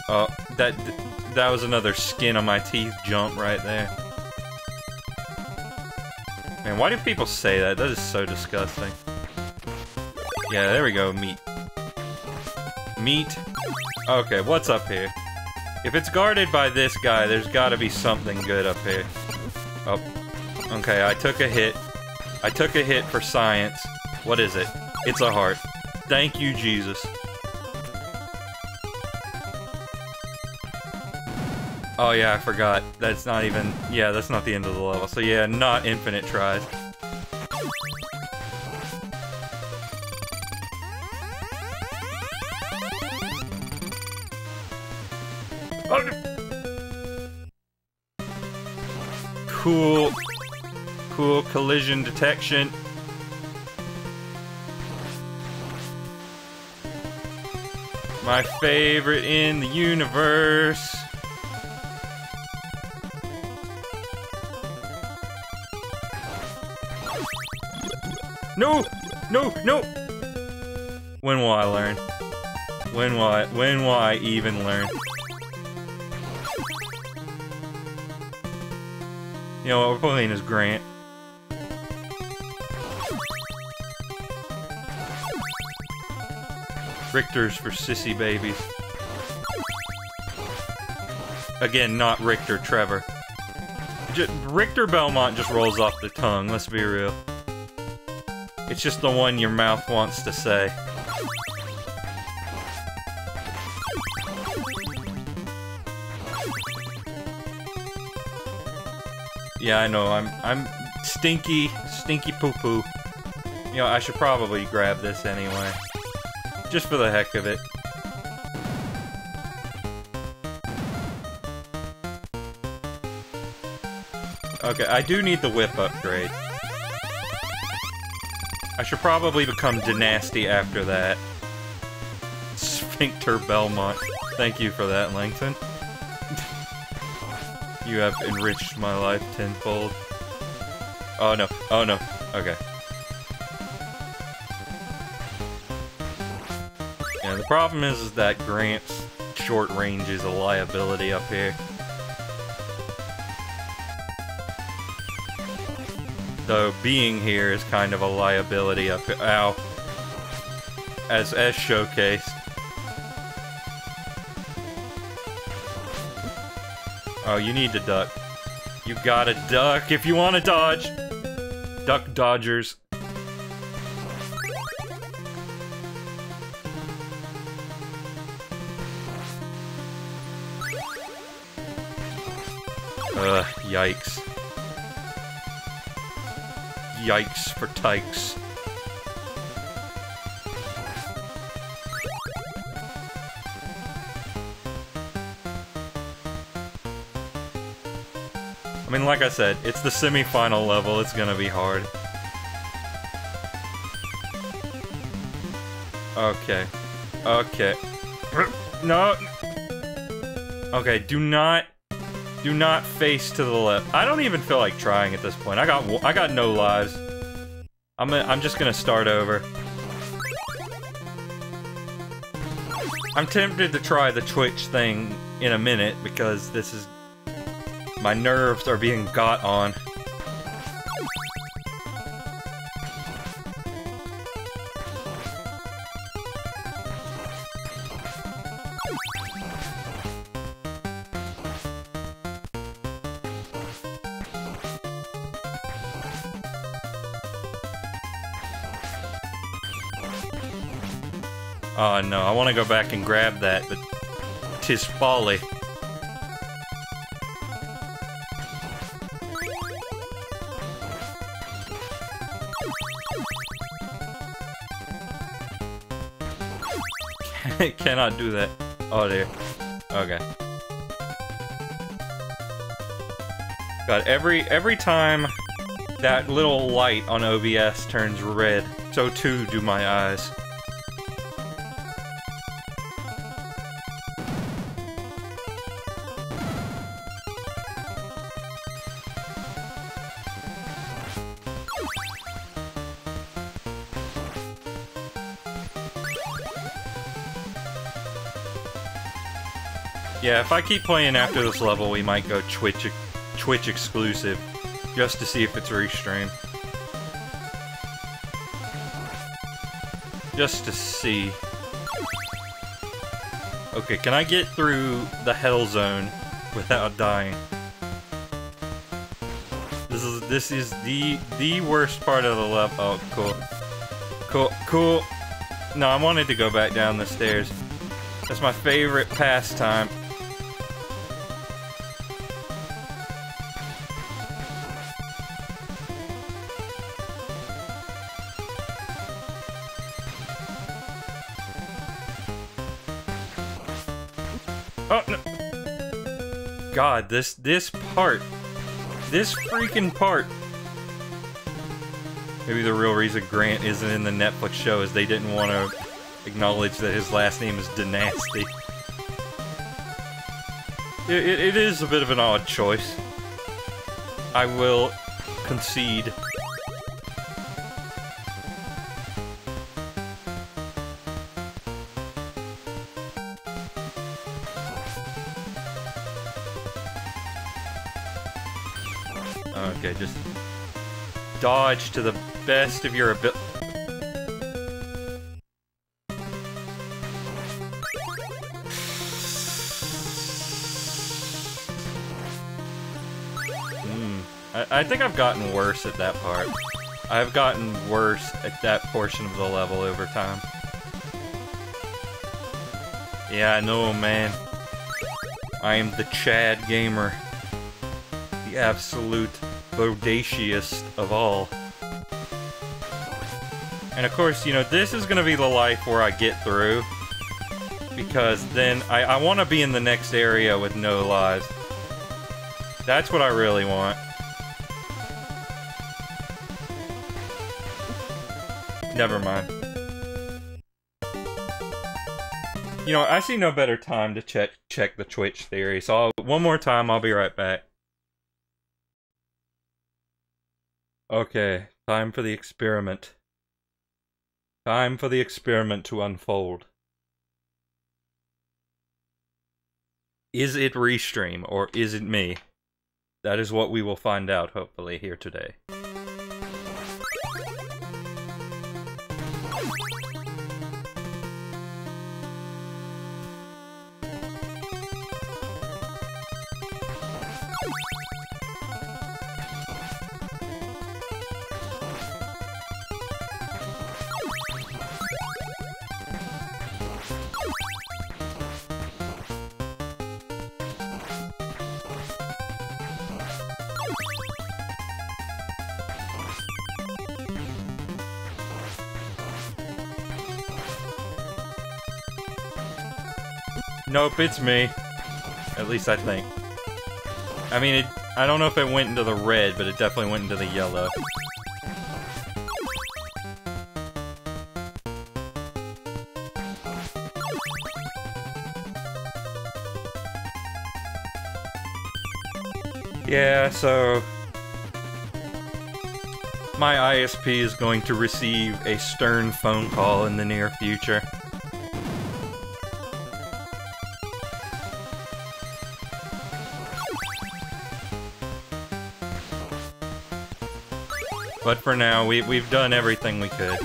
Oh, that that was another skin on my teeth jump right there. Man, why do people say that? That is so disgusting. Yeah, there we go, meat. Meat. Okay, what's up here? If it's guarded by this guy, there's gotta be something good up here. Oh. Okay, I took a hit. I took a hit for science. What is it? It's a heart. Thank you, Jesus. Oh yeah, I forgot. That's not even... Yeah, that's not the end of the level. So yeah, not infinite tries. Cool. Cool collision detection. My favorite in the universe. No! No! No! When will I learn? When will I, when will I even learn? You know what, we're playing as Grant. Richter's for sissy babies. Again, not Richter Trevor. Richter Belmont just rolls off the tongue, let's be real. It's just the one your mouth wants to say. Yeah, I know, I'm I'm stinky, stinky poo-poo. You know, I should probably grab this anyway. Just for the heck of it. Okay, I do need the whip upgrade. I should probably become Danasty after that. Sphincter Belmont. Thank you for that, Langton. you have enriched my life tenfold. Oh no, oh no, okay. Yeah, the problem is, is that Grant's short range is a liability up here. Though being here is kind of a liability up ow as as showcased. Oh you need to duck. You gotta duck if you want to dodge. Duck dodgers. Ugh, yikes. Yikes for tykes. I mean, like I said, it's the semi-final level, it's gonna be hard. Okay. Okay. No! Okay, do not do not face to the left. I don't even feel like trying at this point. I got I got no lives. I'm i I'm just gonna start over. I'm tempted to try the Twitch thing in a minute because this is my nerves are being got on. Oh no, I want to go back and grab that, but tis folly. Cannot do that. Oh dear. Okay. God, every every time that little light on OBS turns red, so too do my eyes. Yeah, if I keep playing after this level, we might go Twitch, Twitch exclusive, just to see if it's restream. Just to see. Okay, can I get through the Hell Zone without dying? This is this is the the worst part of the level. Oh, cool, cool, cool. No, I wanted to go back down the stairs. That's my favorite pastime. This this part, this freaking part. Maybe the real reason Grant isn't in the Netflix show is they didn't want to acknowledge that his last name is Danasty. It, it, it is a bit of an odd choice. I will concede. Dodge to the best of your ability. Hmm. I, I think I've gotten worse at that part. I've gotten worse at that portion of the level over time. Yeah, I know, man. I am the Chad Gamer. Absolute bodacious of all. And of course, you know, this is gonna be the life where I get through. Because then I, I want to be in the next area with no lives. That's what I really want. Never mind. You know, I see no better time to check check the Twitch theory. So I'll, one more time, I'll be right back. Okay, time for the experiment. Time for the experiment to unfold. Is it Restream or is it me? That is what we will find out, hopefully, here today. Nope, it's me. At least I think. I mean, it, I don't know if it went into the red, but it definitely went into the yellow. Yeah, so... My ISP is going to receive a stern phone call in the near future. But for now, we, we've done everything we could.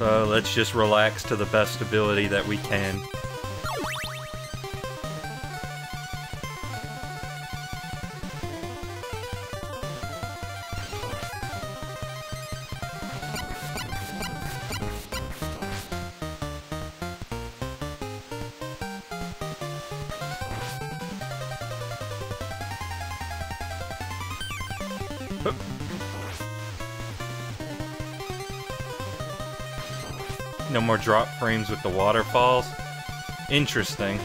So let's just relax to the best ability that we can. Drop frames with the waterfalls. Interesting.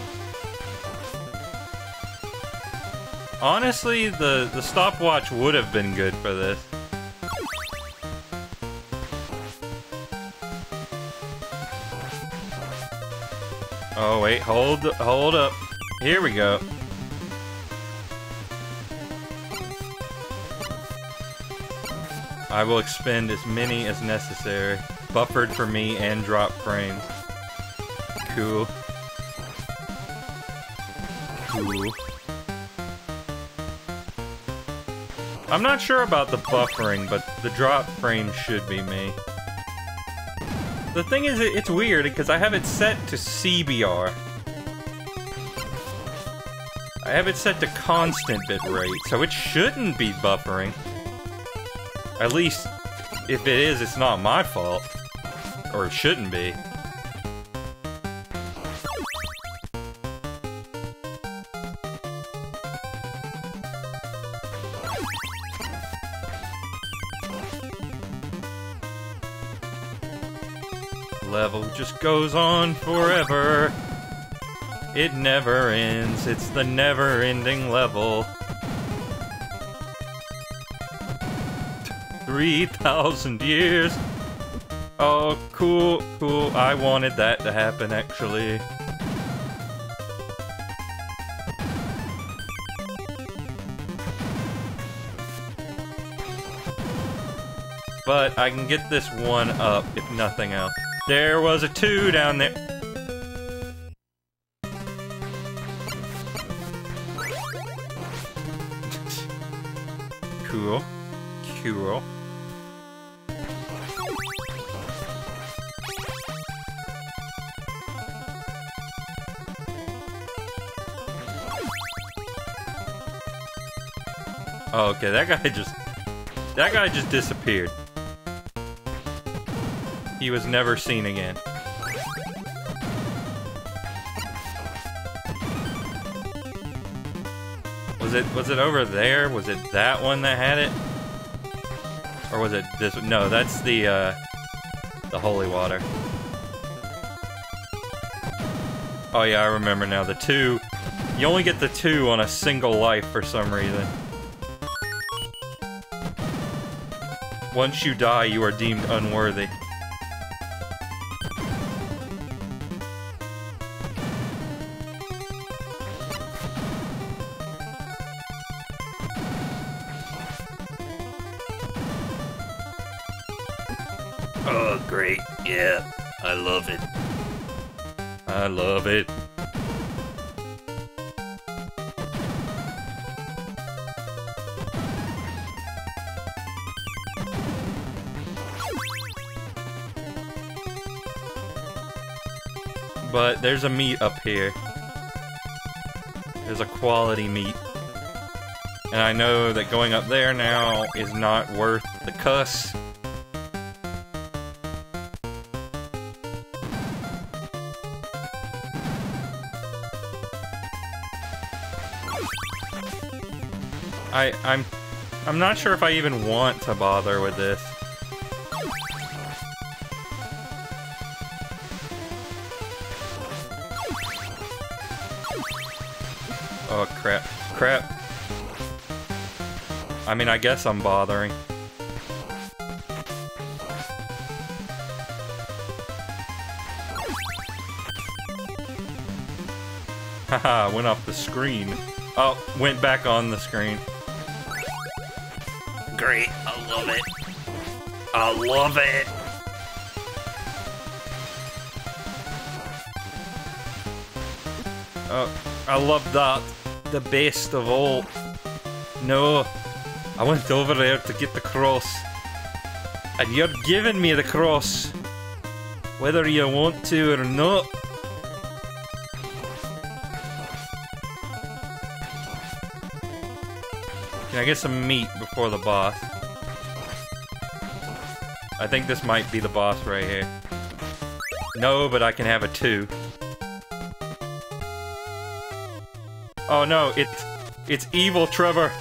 Honestly, the, the stopwatch would have been good for this. Oh wait, hold, hold up. Here we go. I will expend as many as necessary. Buffered for me and drop frames. Cool. Cool. I'm not sure about the buffering, but the drop frame should be me. The thing is, it's weird because I have it set to CBR. I have it set to constant bitrate, so it shouldn't be buffering. At least, if it is, it's not my fault. Or shouldn't be. Level just goes on forever. It never ends. It's the never-ending level. 3,000 years. Oh, cool, cool. I wanted that to happen, actually. But I can get this one up, if nothing else. There was a two down there. Oh, okay, that guy just... That guy just disappeared. He was never seen again. Was it was it over there? Was it that one that had it? Or was it this one? No, that's the uh the holy water. Oh yeah, I remember now. The two you only get the two on a single life for some reason. Once you die, you are deemed unworthy. Oh, great. Yeah, I love it. I love it. But there's a meat up here. There's a quality meat. And I know that going up there now is not worth the cuss. I, I'm, I'm not sure if I even want to bother with this. Crap. I mean, I guess I'm bothering. Haha, went off the screen. Oh, went back on the screen. Great. I love it. I love it. Oh, I love that. The best of all. No, I went over there to get the cross. And you're giving me the cross. Whether you want to or not. Can I get some meat before the boss? I think this might be the boss right here. No, but I can have a two. Oh no, it's it's evil Trevor.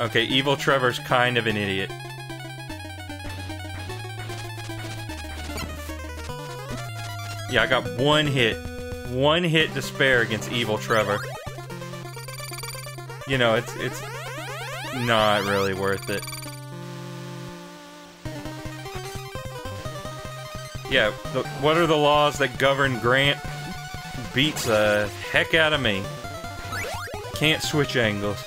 Okay, evil Trevor's kind of an idiot. Yeah, I got one hit. One hit to spare against evil Trevor. You know, it's it's not really worth it. Yeah, the, what are the laws that govern Grant? Beats the heck out of me. Can't switch angles.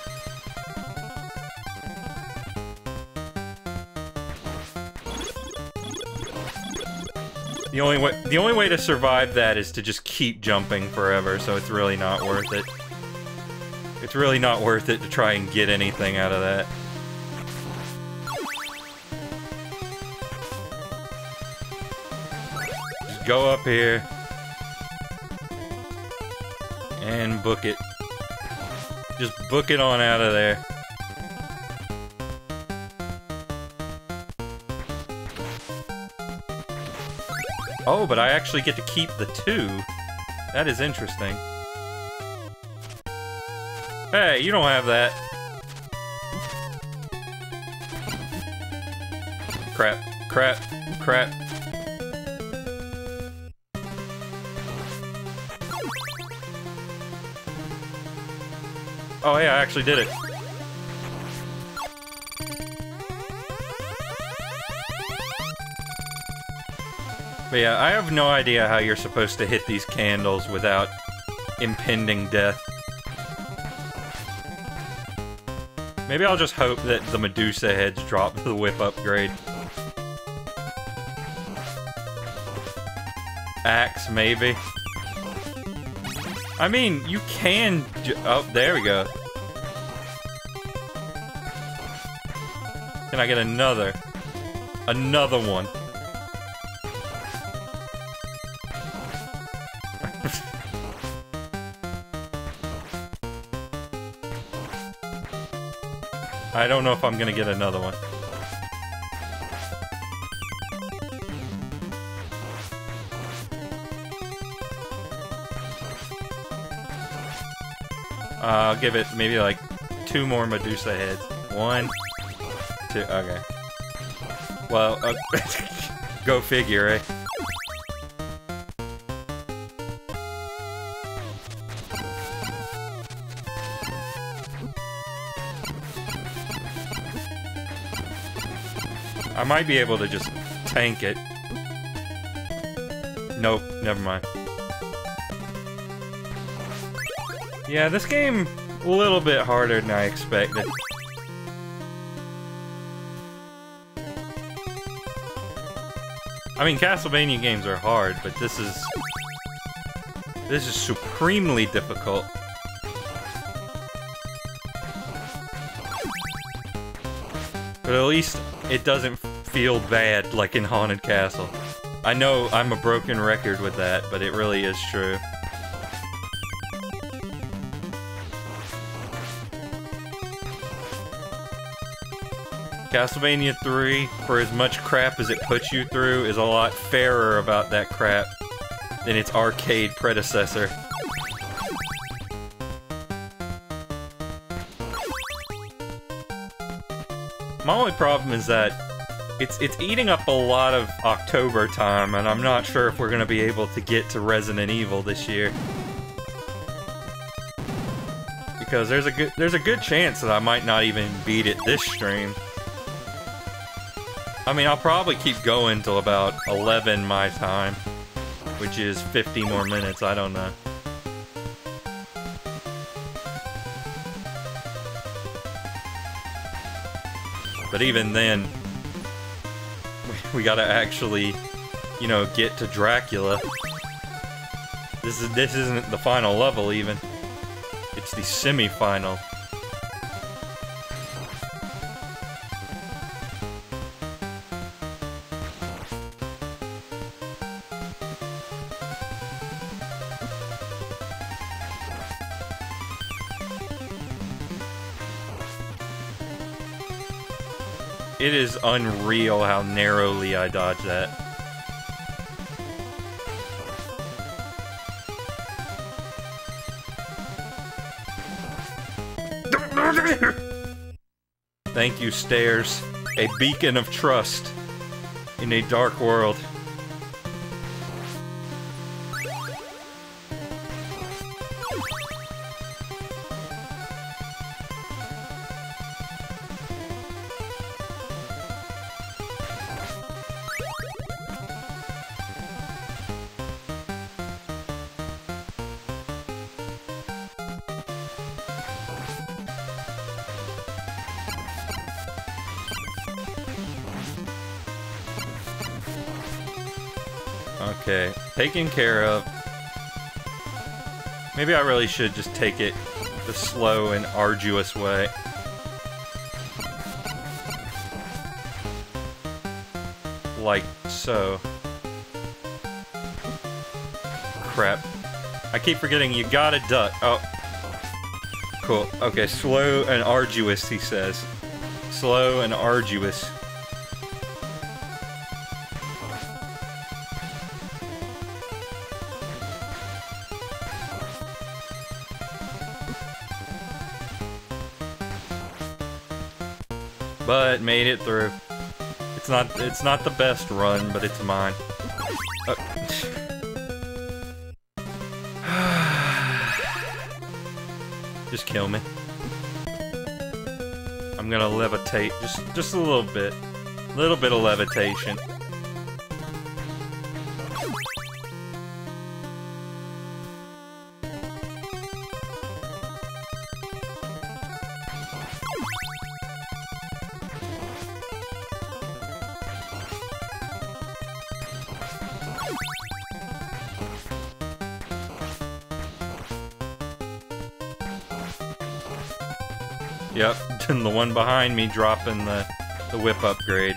The only way the only way to survive that is to just keep jumping forever, so it's really not worth it. It's really not worth it to try and get anything out of that. Go up here. And book it. Just book it on out of there. Oh, but I actually get to keep the two. That is interesting. Hey, you don't have that. Crap, crap, crap. Oh, hey, I actually did it. But yeah, I have no idea how you're supposed to hit these candles without impending death. Maybe I'll just hope that the Medusa heads drop the whip upgrade. Axe, maybe. I mean, you can... Oh, there we go. Can I get another? Another one. I don't know if I'm gonna get another one. I'll give it maybe like two more Medusa heads. One, two, okay. Well, uh, go figure, eh? I might be able to just tank it. Nope, never mind. Yeah, this game a little bit harder than I expected. I mean, Castlevania games are hard, but this is... This is supremely difficult. But at least it doesn't feel bad like in Haunted Castle. I know I'm a broken record with that, but it really is true. Castlevania 3, for as much crap as it puts you through, is a lot fairer about that crap than its arcade predecessor. My only problem is that it's it's eating up a lot of October time, and I'm not sure if we're gonna be able to get to Resident Evil this year. Because there's a good there's a good chance that I might not even beat it this stream. I mean, I'll probably keep going till about 11 my time, which is 50 more minutes, I don't know. But even then, we gotta actually, you know, get to Dracula. This is this isn't the final level even. It's the semi-final. Unreal how narrowly I dodged that. Thank you, stairs. A beacon of trust in a dark world. Taken care of. Maybe I really should just take it the slow and arduous way. Like so. Crap. I keep forgetting you gotta duck. Oh. Cool. Okay, slow and arduous, he says. Slow and arduous. Made it through. It's not it's not the best run, but it's mine. Uh, just kill me. I'm gonna levitate just just a little bit. A little bit of levitation. And the one behind me dropping the, the whip upgrade.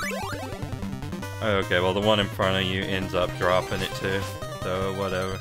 Okay, well the one in front of you ends up dropping it too, so whatever.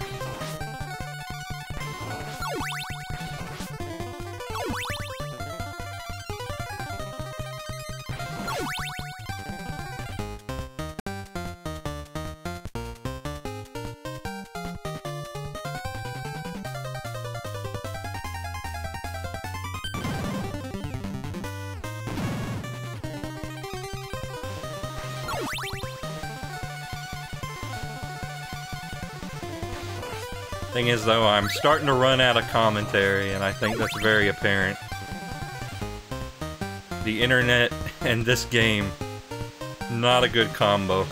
Thing is, though, I'm starting to run out of commentary, and I think that's very apparent. The internet and this game, not a good combo.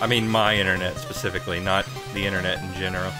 I mean my internet specifically, not the internet in general.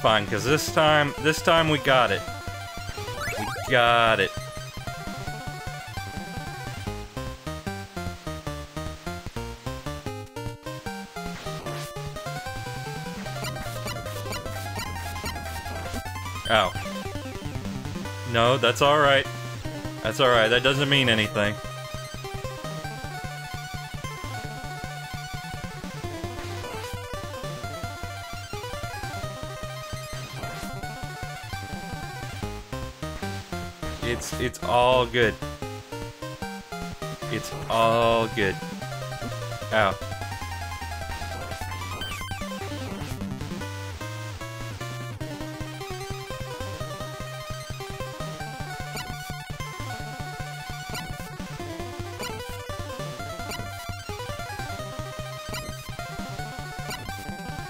Fine, because this time, this time we got it. We got it. Oh. No, that's alright. That's alright, that doesn't mean anything. It's it's all good. It's all good. Ow.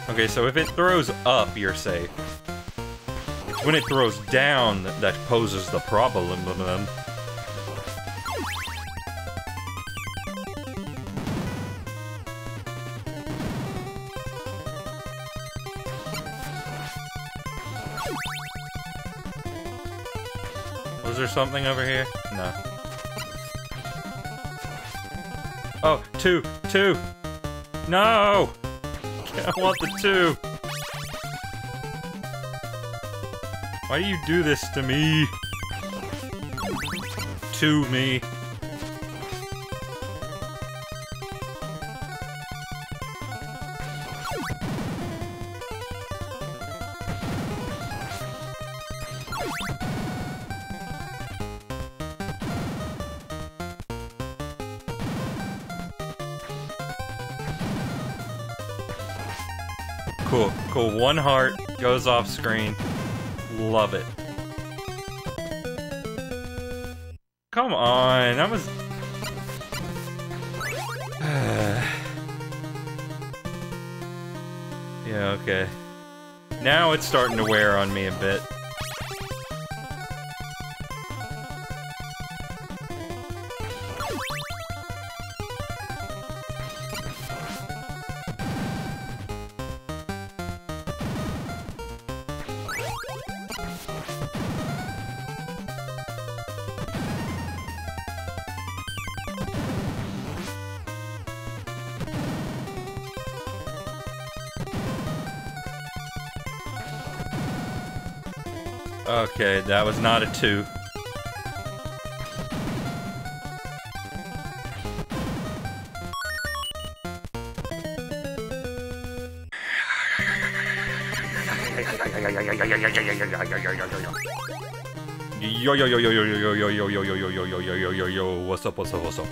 Okay, so if it throws up, you're safe. When it throws down that poses the problem. Was there something over here? No. Oh, two, two! No! I want the two! Why do you do this to me? To me. Cool, cool. One heart goes off screen. Love it. Come on, that was... yeah, okay. Now it's starting to wear on me a bit. Was not a two. Yo yo yo yo yo yo yo yo yo yo yo yo yo yo yo yo yo what's up what's up what's up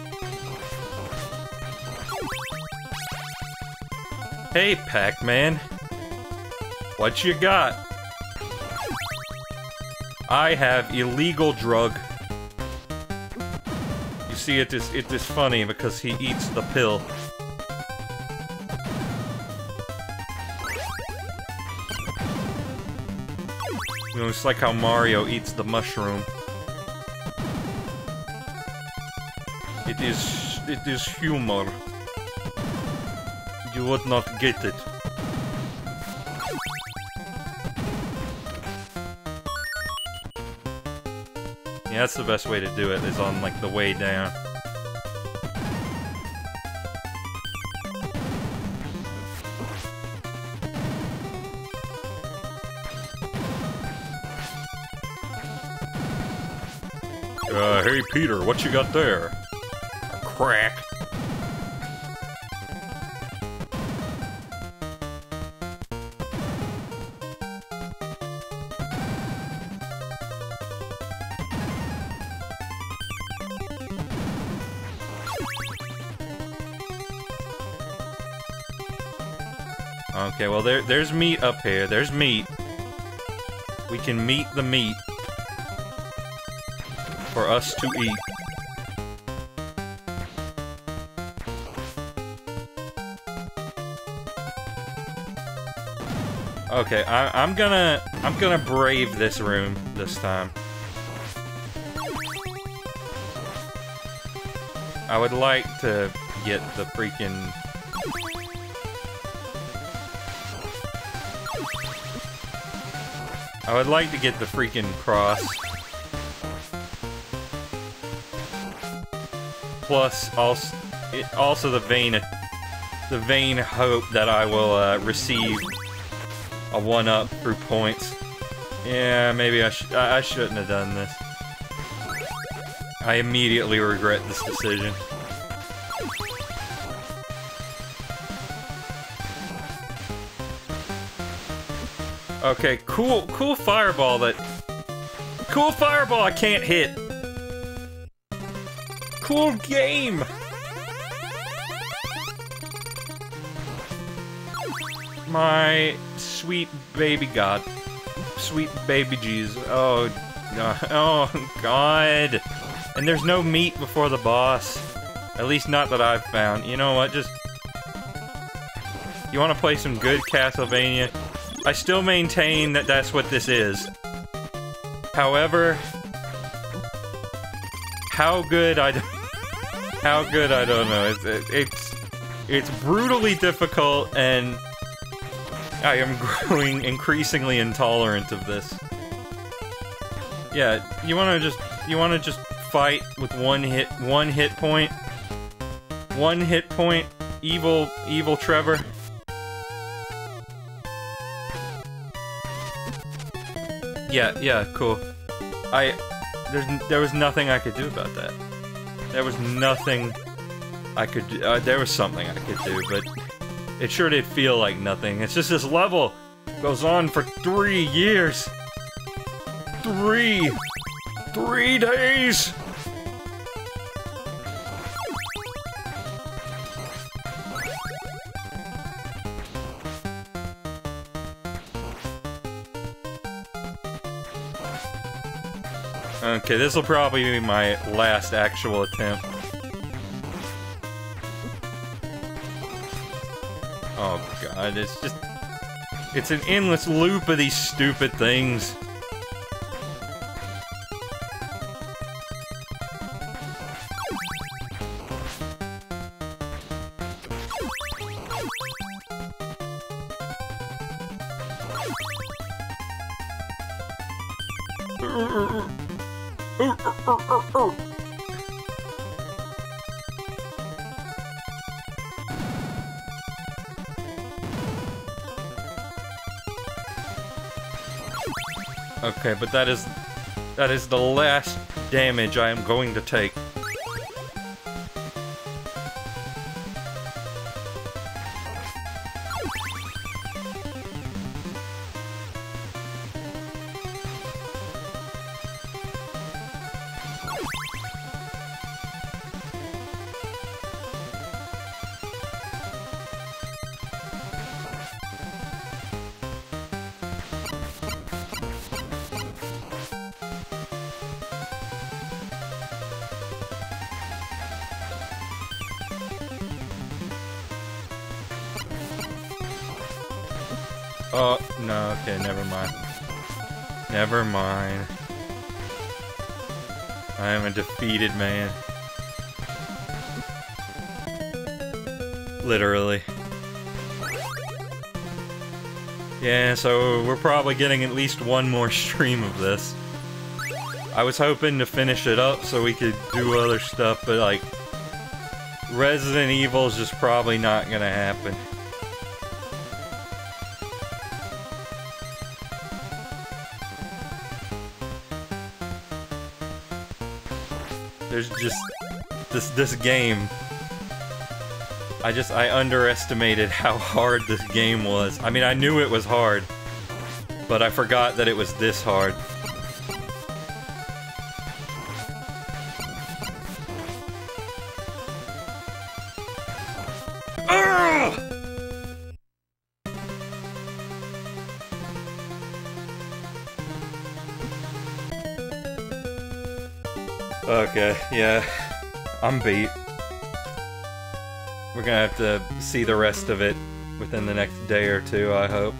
Hey Pac-Man What you got? I have illegal drug. You see, it is it is funny because he eats the pill. You know, it's like how Mario eats the mushroom. It is it is humor. You would not get it. Yeah, that's the best way to do it, is on, like, the way down. Uh, hey Peter, what you got there? A crack. Okay, well there there's meat up here. There's meat. We can meet the meat for us to eat. Okay, I, I'm gonna I'm gonna brave this room this time. I would like to get the freaking I would like to get the freaking cross. Plus, also, it, also the vain, the vain hope that I will uh, receive a one-up through points. Yeah, maybe I, sh I, I shouldn't have done this. I immediately regret this decision. Okay, cool, cool fireball that... Cool fireball I can't hit! Cool game! My sweet baby god. Sweet baby jeez. Oh, god. Oh, god. And there's no meat before the boss. At least not that I've found. You know what, just... You want to play some good Castlevania? I still maintain that that's what this is. However, how good I how good I don't know. It's it's it's brutally difficult, and I am growing increasingly intolerant of this. Yeah, you want to just you want to just fight with one hit one hit point, one hit point. Evil evil Trevor. Yeah, yeah, cool. I... There's, there was nothing I could do about that. There was nothing I could. Uh, there was something I could do, but it sure did feel like nothing. It's just this level goes on for three years. Three! Three days! Okay, this will probably be my last actual attempt. Oh god, it's just... It's an endless loop of these stupid things. Okay, but that is... That is the last damage I am going to take. Defeated man. Literally. Yeah, so we're probably getting at least one more stream of this. I was hoping to finish it up so we could do other stuff, but like... Resident Evil's just probably not gonna happen. This game. I just I underestimated how hard this game was. I mean, I knew it was hard, but I forgot that it was this hard. Okay, yeah. I'm beat. We're gonna have to see the rest of it within the next day or two, I hope.